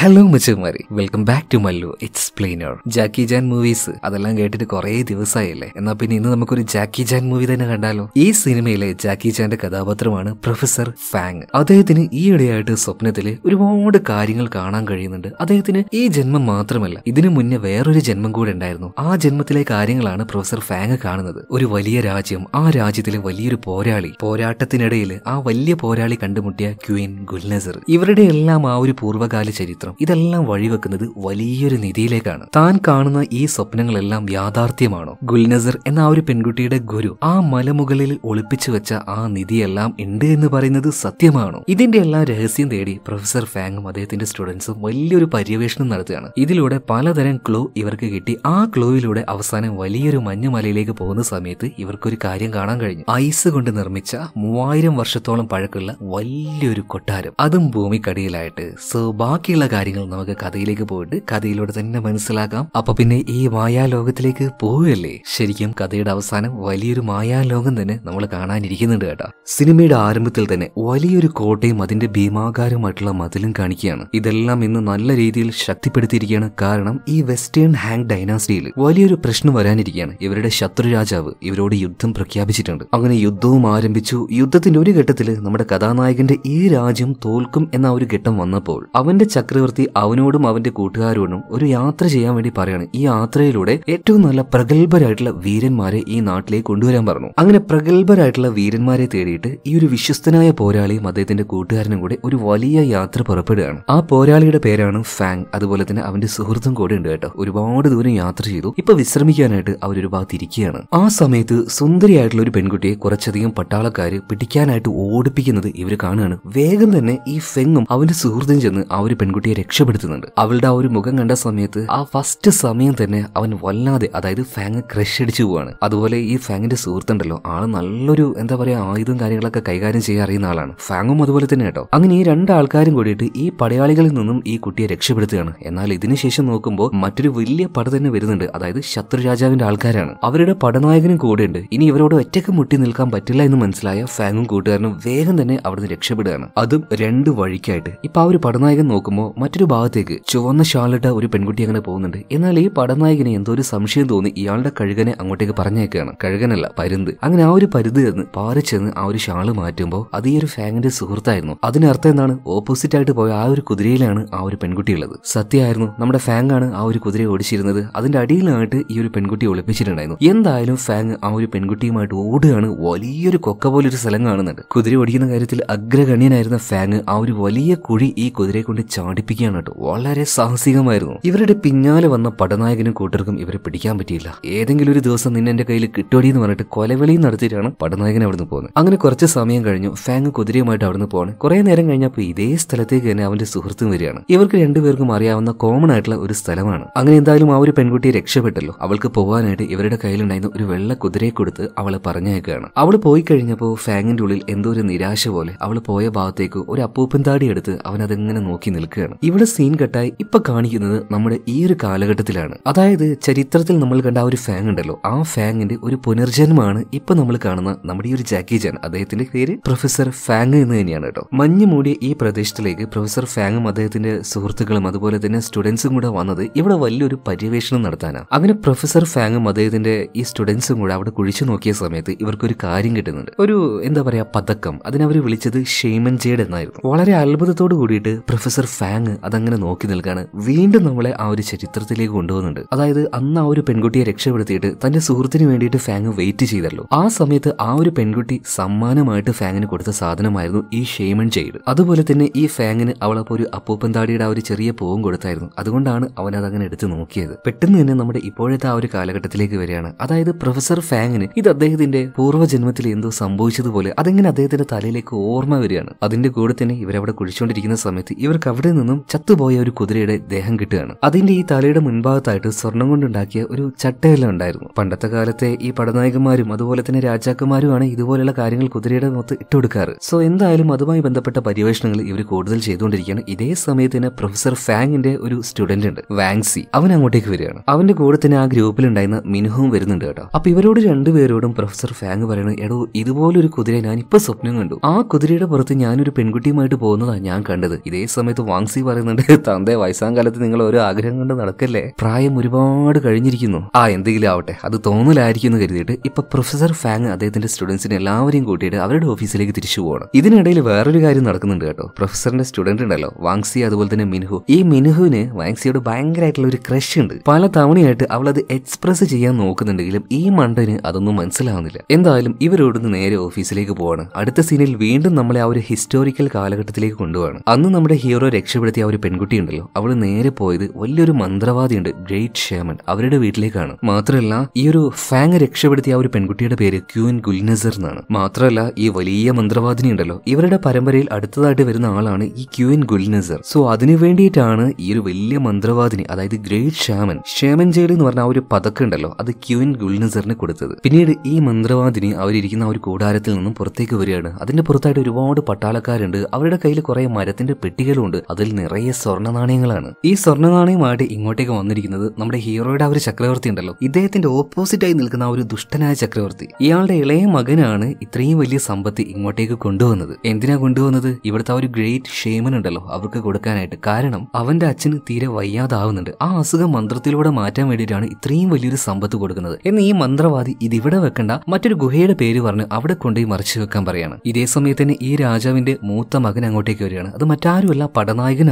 Hello മച്ചന്മാരെ welcome back to Mallu explainer Jackie Chan movies അതെല്ലാം കേട്ടിട്ട് കുറേ ദിവസമായില്ലേ എന്നാൽ പിന്നെ ഇന്ന് നമുക്കൊരു ജാക്കി ജാൻ മൂവി തന്നെ കണ്ടാലോ? ഈ സിനിമയിലെ ജാക്കി ജാന്റെ കഥാപാത്രമാണ് പ്രൊഫസർ ഫാങ്. അദ്ദേഹത്തിന് ഈ ഈയിടെയായിട്ട് സ്വപ്നത്തിൽ ഒരുപാട് കാര്യങ്ങൾ കാണാൻ കഴിയുന്നുണ്ട്. അദ്ദേഹത്തിന് ഈ ജന്മം മാത്രമല്ല ഇതിനു മുന്നേ വേറൊരു ജന്മം കൂടെ ഉണ്ടായിരുന്നു. ആ ജന്മത്തിലെ കാര്യങ്ങളാണ് പ്രൊഫസർ ഫാങ് കാണുന്നത്. ഒരു വലിയ രാജ്യം ആ രാജ്യത്തിലെ വലിയൊരു പോരാളി. പോരാട്ടത്തിനിടയിൽ ആ വലിയ പോരാളി കണ്ടുമുട്ടിയ ക്വീൻ ഗുൽനസർ. ഇവരുടെ എല്ലാം ആ ഒരു പൂർവകാല ചരിത്രം. ഇതെല്ലാം വഴിവെക്കുന്നത് വലിയൊരു നിധിയിലേക്കാണ്. താൻ കാണുന്ന ഈ സ്വപ്നങ്ങളെല്ലാം യാഥാർത്ഥ്യമാണോ? ഗുൽനസർ എന്ന ആ ഒരു പെൺകുട്ടിയുടെ ഗുരു ആ മലമുകളിൽ ഒളിപ്പിച്ചു വെച്ച ആ നിധിയെല്ലാം ഉണ്ട് എന്ന് പറയുന്നത് സത്യമാണോ? ഇതിന്റെ എല്ലാം രഹസ്യം തേടി പ്രൊഫസർ ഫാങ്ങും അദ്ദേഹത്തിന്റെ സ്റ്റുഡൻസും വലിയൊരു പര്യവേഷണം നടത്തുകയാണ്. ഇതിലൂടെ പലതരം ക്ലൂ ഇവർക്ക് കിട്ടി. ആ ക്ലോയിലൂടെ അവസാനം വലിയൊരു മഞ്ഞുമലയിലേക്ക് പോകുന്ന സമയത്ത് ഇവർക്കൊരു കാര്യം കാണാൻ കഴിഞ്ഞു. ഐസ് കൊണ്ട് നിർമ്മിച്ച മൂവായിരം വർഷത്തോളം പഴക്കമുള്ള വലിയൊരു കൊട്ടാരം. അതും ഭൂമിക്കടിയിലായിട്ട്. സോ ബാക്കിയുള്ള കാര്യങ്ങൾ നമുക്ക് കഥയിലേക്ക് പോയിട്ട് കഥയിലൂടെ തന്നെ മനസ്സിലാക്കാം. അപ്പൊ പിന്നെ ഈ മായാലോകത്തിലേക്ക് പോവുകയല്ലേ? ശരിക്കും കഥയുടെ അവസാനം വലിയൊരു മായാലോകം തന്നെ നമ്മൾ കാണാനിരിക്കുന്നുണ്ട് കേട്ടോ. സിനിമയുടെ ആരംഭത്തിൽ തന്നെ വലിയൊരു കോട്ടയും അതിന്റെ ഭീമാകാരമായിട്ടുള്ള മതിലും കാണിക്കുകയാണ്. ഇതെല്ലാം ഇന്ന് നല്ല രീതിയിൽ ശക്തിപ്പെടുത്തിയിരിക്കുകയാണ്. കാരണം ഈ വെസ്റ്റേൺ ഹാങ് ഡൈനാസ്റ്റിയിൽ വലിയൊരു പ്രശ്നം വരാനിരിക്കുകയാണ്. ഇവരുടെ ശത്രു രാജാവ് ഇവരോട് യുദ്ധം പ്രഖ്യാപിച്ചിട്ടുണ്ട്. അങ്ങനെ യുദ്ധവും ആരംഭിച്ചു. യുദ്ധത്തിന്റെ ഒരു ഘട്ടത്തിൽ നമ്മുടെ കഥാനായകന്റെ ഈ രാജ്യം തോൽക്കും എന്ന ഒരു ഘട്ടം വന്നപ്പോൾ അവന്റെ ചക്രവർത്തി അവനോടും അവന്റെ കൂട്ടുകാരോടും ഒരു യാത്ര ചെയ്യാൻ വേണ്ടി പറയാണ്. ഈ യാത്രയിലൂടെ ഏറ്റവും നല്ല പ്രഗത്ഭരായിട്ടുള്ള വീരന്മാരെ ഈ നാട്ടിലേക്ക് കൊണ്ടുവരാൻ പറഞ്ഞു. അങ്ങനെ പ്രഗത്ഭരായിട്ടുള്ള വീരന്മാരെ തേടിയിട്ട് ഈ ഒരു വിശ്വസ്തനായ പോരാളിയും അദ്ദേഹത്തിന്റെ കൂട്ടുകാരനും കൂടെ ഒരു വലിയ യാത്ര പുറപ്പെടുകയാണ്. ആ പോരാളിയുടെ പേരാണ് ഫാങ്. അതുപോലെ തന്നെ അവന്റെ സുഹൃത്തും കൂടെ ഉണ്ട് കേട്ടോ. ഒരുപാട് ദൂരം യാത്ര ചെയ്തു. ഇപ്പൊ വിശ്രമിക്കാനായിട്ട് അവരൊരു ഭാഗത്ത് ഇരിക്കുകയാണ്. ആ സമയത്ത് സുന്ദരിയായിട്ടുള്ള ഒരു പെൺകുട്ടിയെ കുറച്ചധികം പട്ടാളക്കാര് പിടിക്കാനായിട്ട് ഓടിപ്പിക്കുന്നത് ഇവർ കാണുകയാണ്. വേഗം തന്നെ ഈ ഫെങ്ങും അവന്റെ സുഹൃത്തും ചെന്ന് ആ ഒരു പെൺകുട്ടിയെ രക്ഷപ്പെടുത്തുന്നുണ്ട്. അവളുടെ ആ ഒരു മുഖം കണ്ട സമയത്ത് ആ ഫസ്റ്റ് സമയം തന്നെ അവൻ വല്ലാതെ അതായത് ഫാങ് ക്രഷ് അടിച്ചു പോവാണ്. അതുപോലെ ഈ ഫാങ്ങിന്റെ സുഹൃത്തുണ്ടല്ലോ ആൾ നല്ലൊരു എന്താ പറയാ ആയുധം കാര്യങ്ങളൊക്കെ കൈകാര്യം ചെയ്യാൻ അറിയുന്ന ആളാണ്. ഫാങ്ങും അതുപോലെ തന്നെ കേട്ടോ. അങ്ങനെ ഈ രണ്ട് ആൾക്കാരും കൂടിയിട്ട് ഈ പടയാളികളിൽ നിന്നും ഈ കുട്ടിയെ രക്ഷപ്പെടുത്തുകയാണ്. എന്നാൽ ഇതിനുശേഷം നോക്കുമ്പോൾ മറ്റൊരു വലിയ പട തന്നെ വരുന്നുണ്ട്. അതായത് ശത്രു രാജാവിന്റെ ആൾക്കാരാണ്. അവരുടെ പടനായകനും കൂടെയുണ്ട്. ഇനി ഇവരോട് ഒറ്റയ്ക്ക് മുട്ടി നിൽക്കാൻ പറ്റില്ല എന്ന് മനസ്സിലായ ഫാങ്ങും കൂട്ടുകാരനും വേഗം തന്നെ അവിടുന്ന് രക്ഷപ്പെടുകയാണ്. അതും രണ്ട് വഴിക്കായിട്ട്. ഇപ്പൊ ആ ഒരു പടനായകൻ നോക്കുമ്പോൾ മറ്റൊരു ഭാഗത്തേക്ക് ചുവന്ന ഷാളിട്ട ഒരു പെൺകുട്ടി അങ്ങനെ പോകുന്നുണ്ട്. എന്നാൽ ഈ പടനായകന് എന്തോ ഒരു സംശയം തോന്നി. ഇയാളുടെ കഴുകനെ അങ്ങോട്ടേക്ക് പറഞ്ഞേക്കാണ്. കഴുകനല്ല പരുന്ത്. അങ്ങനെ ആ ഒരു പരുത് എന്ന് പാറി ചെന്ന് ആ ഒരു ഷാൾ മാറ്റുമ്പോൾ അത് ഈ ഒരു ഫാങ്ങിന്റെ സുഹൃത്തായിരുന്നു. അതിനർത്ഥം എന്താണ്? ഓപ്പോസിറ്റ് ആയിട്ട് പോയ ആ ഒരു കുതിരയിലാണ് ആ ഒരു പെൺകുട്ടി ഉള്ളത്. സത്യമായിരുന്നു നമ്മുടെ ഫാങ് ആണ് ആ ഒരു കുതിരയെ ഓടിച്ചിരുന്നത്. അതിന്റെ അടിയിലായിട്ട് ഈ ഒരു പെൺകുട്ടി ഒളിപ്പിച്ചിട്ടുണ്ടായിരുന്നു. എന്തായാലും ഫാങ് ആ ഒരു പെൺകുട്ടിയുമായിട്ട് ഓടുകയാണ് വലിയൊരു കൊക്ക പോലെ ഒരു സ്ഥലം കാണുന്നുണ്ട്. കുതിര ഓടിക്കുന്ന കാര്യത്തിൽ അഗ്രഗണ്യനായിരുന്ന ഫാങ് ആ ഒരു വലിയ കുഴി ഈ കുതിരയെ കൊണ്ട് ചാടിപ്പിക്കുകയാണ് കേട്ടോ. വളരെ സാഹസികമായിരുന്നു. ഇവരുടെ പിന്നാലെ വന്ന പടനായകനും കൂട്ടർക്കും ഇവരെ പിടിക്കാൻ പറ്റിയില്ല. ഏതെങ്കിലും ഒരു ദിവസം നിന്നെ എന്റെ കയ്യിൽ കിട്ടോടി എന്ന് പറഞ്ഞിട്ട് കൊലവിളി നടത്തിയിട്ടാണ് പടനായകൻ അവിടുന്ന് പോകുന്നത്. അങ്ങനെ കുറച്ച് സമയം കഴിഞ്ഞു. ഫാങ് കുതിരയുമായിട്ട് അവിടുന്ന് പോകണം കുറെ നേരം കഴിഞ്ഞപ്പോൾ ഇതേ സ്ഥലത്തേക്ക് തന്നെ അവന്റെ സുഹൃത്തും വരികയാണ്. ഇവർക്ക് രണ്ടുപേർക്കും അറിയാവുന്ന കോമൺ ആയിട്ടുള്ള ഒരു സ്ഥലമാണ്. അങ്ങനെ എന്തായാലും ആ ഒരു പെൺകുട്ടിയെ രക്ഷപ്പെട്ടല്ലോ. അവൾക്ക് പോകാനായിട്ട് ഇവരുടെ കയ്യിലുണ്ടായിരുന്ന ഒരു വെള്ള കുതിരയെ കൊടുത്ത് അവളെ പറഞ്ഞേക്കുകയാണ് അവൾ പോയി കഴിഞ്ഞപ്പോൾ ഫാങ്ങിന്റെ ഉള്ളിൽ എന്തോ ഒരു നിരാശ പോലെ അവൾ പോയ ഭാഗത്തേക്ക് ഒരു അപ്പൂപ്പൻ താടി എടുത്ത് അവൻ അതെങ്ങനെ നോക്കി നിൽക്കുകയാണ്. ഇവിടെ സീൻ കട്ടായി ഇപ്പൊ കാണിക്കുന്നത് നമ്മുടെ ഈ ഒരു കാലഘട്ടത്തിലാണ്. അതായത് ചരിത്രത്തിൽ നമ്മൾ കണ്ട ആ ഒരു ഫാങ് ഉണ്ടല്ലോ. ആ ഫാങ്ങിന്റെ ഒരു പുനർജന്മമാണ് ഇപ്പൊ നമ്മൾ കാണുന്ന നമ്മുടെ ഈ ഒരു ജാക്കി ജാൻ അദ്ദേഹത്തിന്റെ പേര് പ്രൊഫസർ ഫാങ് എന്ന് തന്നെയാണ് കേട്ടോ. മഞ്ഞ് മൂടിയ ഈ പ്രദേശത്തിലേക്ക് പ്രൊഫസർ ഫാങ്ങും അദ്ദേഹത്തിന്റെ സുഹൃത്തുക്കളും അതുപോലെ തന്നെ സ്റ്റുഡൻസും കൂടെ വന്നത് ഇവിടെ വലിയൊരു പര്യവേഷണം നടത്താനാണ് അങ്ങനെ പ്രൊഫസർ ഫാങ്ങും അദ്ദേഹത്തിന്റെ ഈ സ്റ്റുഡൻസും കൂടെ അവിടെ കുഴിച്ചു നോക്കിയ സമയത്ത് ഇവർക്കൊരു കാര്യം കിട്ടുന്നുണ്ട്. ഒരു എന്താ പറയാ പതക്കം. അതിനവർ വിളിച്ചത് ഷെയ്മൻ ജേഡ് എന്നായിരുന്നു. വളരെ അത്ഭുതത്തോട് കൂടിയിട്ട് പ്രൊഫസർ ഫാങ് അതങ്ങനെ നോക്കി നിൽക്കാണ്. വീണ്ടും നമ്മളെ ആ ഒരു ചരിത്രത്തിലേക്ക് കൊണ്ടുപോകുന്നുണ്ട്. അതായത് അന്ന് ആ ഒരു പെൺകുട്ടിയെ രക്ഷപ്പെടുത്തിയിട്ട് തന്റെ സുഹൃത്തിന് വേണ്ടിയിട്ട് ഫാങ് വെയിറ്റ് ചെയ്തല്ലോ. ആ സമയത്ത് ആ ഒരു പെൺകുട്ടി സമ്മാനമായിട്ട് ഫാങ്ങിന് കൊടുത്ത സാധനമായിരുന്നു ഈ ഷെയ്മൺ ജെയ്ഡ്. അതുപോലെ തന്നെ ഈ ഫാങ്ങിന് അവളപ്പോൾ ഒരു അപ്പൂപ്പൻ താടിയുടെ ആ ഒരു ചെറിയ പൂവും കൊടുത്തായിരുന്നു. അതുകൊണ്ടാണ് അവൻ അതങ്ങനെ എടുത്തു നോക്കിയത്. പെട്ടെന്ന് തന്നെ നമ്മുടെ ഇപ്പോഴത്തെ ആ ഒരു കാലഘട്ടത്തിലേക്ക് വരികയാണ്. അതായത് പ്രൊഫസർ ഫാങ്ങിന് ഇത് അദ്ദേഹത്തിന്റെ പൂർവജന്മത്തിൽ എന്തോ സംഭവിച്ചതുപോലെ അതെങ്ങനെ അദ്ദേഹത്തിന്റെ തലയിലേക്ക് ഓർമ്മ വരികയാണ്. അതിന്റെ കൂടെ തന്നെ ഇവരവിടെ കുഴിച്ചുകൊണ്ടിരിക്കുന്ന സമയത്ത് ഇവർക്ക് അവിടെ നിന്നും ചത്തുപോയ ഒരു കുതിരയുടെ ദേഹം കിട്ടുകയാണ്. അതിന്റെ ഈ തലയുടെ മുൻഭാഗത്തായിട്ട് സ്വർണം കൊണ്ടുണ്ടാക്കിയ ഒരു ചട്ടയെല്ലാം ഉണ്ടായിരുന്നു. പണ്ടത്തെ കാലത്തെ ഈ പടനായകന്മാരും അതുപോലെ തന്നെ രാജാക്കന്മാരുമാണ് ഇതുപോലെയുള്ള കാര്യങ്ങൾ കുതിരയുടെ മൊത്തം ഇട്ടുകൊടുക്കാറ് സോ എന്തായാലും അതുമായി ബന്ധപ്പെട്ട പര്യവേഷണങ്ങൾ ഇവർ കൂടുതൽ ചെയ്തുകൊണ്ടിരിക്കുകയാണ്. ഇതേ സമയത്ത് തന്നെ പ്രൊഫസർ ഫാങ്ങിന്റെ ഒരു സ്റ്റുഡന്റ് ഉണ്ട് വാങ്സി അവൻ അങ്ങോട്ടേക്ക് വരികയാണ്. അവന്റെ കൂടെ തന്നെ ആ ഗ്രൂപ്പിൽ ഉണ്ടായിരുന്ന മിനുഹവും വരുന്നുണ്ട് കേട്ടോ. അപ്പൊ ഇവരോട് രണ്ടുപേരോടും പ്രൊഫസർ ഫാങ് പറയുന്നത് എടോ ഇതുപോലൊരു കുതിര ഞാൻ ഇപ്പൊ സ്വപ്നം കണ്ടു. ആ കുതിരയുടെ പുറത്ത് ഞാനൊരു പെൺകുട്ടിയുമായിട്ട് പോകുന്നതാണ് ഞാൻ കണ്ടത്. ഇതേ സമയത്ത് വാങ്സി പറയുന്നുണ്ട് തന്റെ വയസ്സാം കാലത്ത് നിങ്ങൾ ഒരു ആഗ്രഹം കൊണ്ട് നടക്കല്ലേ? പ്രായം ഒരുപാട് കഴിഞ്ഞിരിക്കുന്നു. ആ എന്തെങ്കിലും ആവട്ടെ അത് തോന്നലായിരിക്കും എന്ന് കരുതിയിട്ട് ഇപ്പൊ പ്രൊഫസർ ഫാങ് അദ്ദേഹത്തിന്റെ സ്റ്റുഡൻസിനെ എല്ലാവരെയും കൂട്ടിയിട്ട് അവരുടെ ഓഫീസിലേക്ക് തിരിച്ചു പോകണം ഇതിനിടയിൽ വേറൊരു കാര്യം നടക്കുന്നുണ്ട് കേട്ടോ. പ്രൊഫസറിന്റെ സ്റ്റുഡന്റ് ഉണ്ടല്ലോ വാങ്സി അതുപോലെ തന്നെ മിൻഹു. ഈ മിൻഹുവിന് വാങ്സിയോട് ഭയങ്കരമായിട്ടുള്ള ഒരു ക്രഷ് ഉണ്ട്. പല തവണയായിട്ട് അവൾ അത് എക്സ്പ്രസ് ചെയ്യാൻ നോക്കുന്നുണ്ടെങ്കിലും ഈ മണ്ടന് അതൊന്നും മനസ്സിലാവുന്നില്ല. എന്തായാലും ഇവരോടൊന്ന് നേരെ ഓഫീസിലേക്ക് പോവാണ്. അടുത്ത സീനിൽ വീണ്ടും നമ്മളെ ആ ഒരു ഹിസ്റ്റോറിക്കൽ കാലഘട്ടത്തിലേക്ക് കൊണ്ടുപോകണം അന്ന് നമ്മുടെ ഹീറോ രക്ഷപ്പെടുത്തിയ ആ ഒരു പെൺകുട്ടി ഉണ്ടല്ലോ അവൾ നേരെ പോയത് വലിയൊരു മന്ത്രവാദിയുണ്ട് ഗ്രേറ്റ് ഷേമൻ അവരുടെ വീട്ടിലേക്കാണ്. മാത്രമല്ല ഈ ഒരു ഫാങ് രക്ഷപ്പെടുത്തിയ ഒരു പെൺകുട്ടിയുടെ പേര് ക്യൂൻ ഗുൽനസർ എന്നാണ്. മാത്രമല്ല ഈ വലിയ മന്ത്രവാദിനി ഉണ്ടല്ലോ ഇവരുടെ പരമ്പരയിൽ അടുത്തതായിട്ട് വരുന്ന ആളാണ് ഈ ക്യൂൻ ഗുൽനസർ. സോ അതിനു വേണ്ടിയിട്ടാണ് ഈ ഒരു വലിയ മന്ത്രവാദിനി അതായത് ഗ്രേറ്റ് ഷാമൻ ഷേമൻ ജയിൽ എന്ന് പറഞ്ഞ ആ ഒരു പതക്കം ഉണ്ടല്ലോ അത് ക്യൂൻ ഗുൽനസറിന് കൊടുത്തത്. പിന്നീട് ഈ മന്ത്രവാദിനി അവരിരിക്കുന്ന ആ ഒരു കൂടാരത്തിൽ നിന്നും പുറത്തേക്ക് വരികയാണ്. അതിന്റെ പുറത്തായിട്ട് ഒരുപാട് പട്ടാളക്കാരുണ്ട്. അവരുടെ കയ്യിൽ കുറെ മരത്തിന്റെ പെട്ടികളുണ്ട്. അതിൽ നിറയെ സ്വർണ നാണയങ്ങളാണ് ഈ സ്വർണ നാണയമായിട്ട് ഇങ്ങോട്ടേക്ക് വന്നിരിക്കുന്നത് നമ്മുടെ ഹീറോയുടെ ഒരു ചക്രവർത്തി ഉണ്ടല്ലോ. ഇദ്ദേഹത്തിന്റെ ഓപ്പോസിറ്റ് ആയി നിൽക്കുന്ന ഒരു ദുഷ്ടനായ ചക്രവർത്തി. ഇയാളുടെ ഇളയ മകനാണ് ഇത്രയും വലിയ സമ്പത്ത് ഇങ്ങോട്ടേക്ക് കൊണ്ടുവന്നത്. എന്തിനാ കൊണ്ടുവന്നത്? ഇവിടുത്തെ ഒരു ഗ്രേറ്റ് ഷേമൻ ഉണ്ടല്ലോ അവർക്ക് കൊടുക്കാനായിട്ട്. കാരണം അവന്റെ അച്ഛന് തീരെ വയ്യാതാവുന്നുണ്ട്. ആ അസുഖം മന്ത്രത്തിലൂടെ മാറ്റാൻ വേണ്ടിയിട്ടാണ് ഇത്രയും വലിയൊരു സമ്പത്ത് കൊടുക്കുന്നത്. എന്ന് ഈ മന്ത്രവാദി ഇത് ഇവിടെ വെക്കണ്ട മറ്റൊരു ഗുഹയുടെ പേര് പറഞ്ഞ് അവിടെ കൊണ്ടുപോയി മറിച്ചു വെക്കാൻ പറയാണ്. ഇതേ സമയത്ത് തന്നെ ഈ രാജാവിന്റെ മൂത്ത മകൻ അങ്ങോട്ടേക്ക് വരികയാണ്. അത് മറ്റാരുമല്ല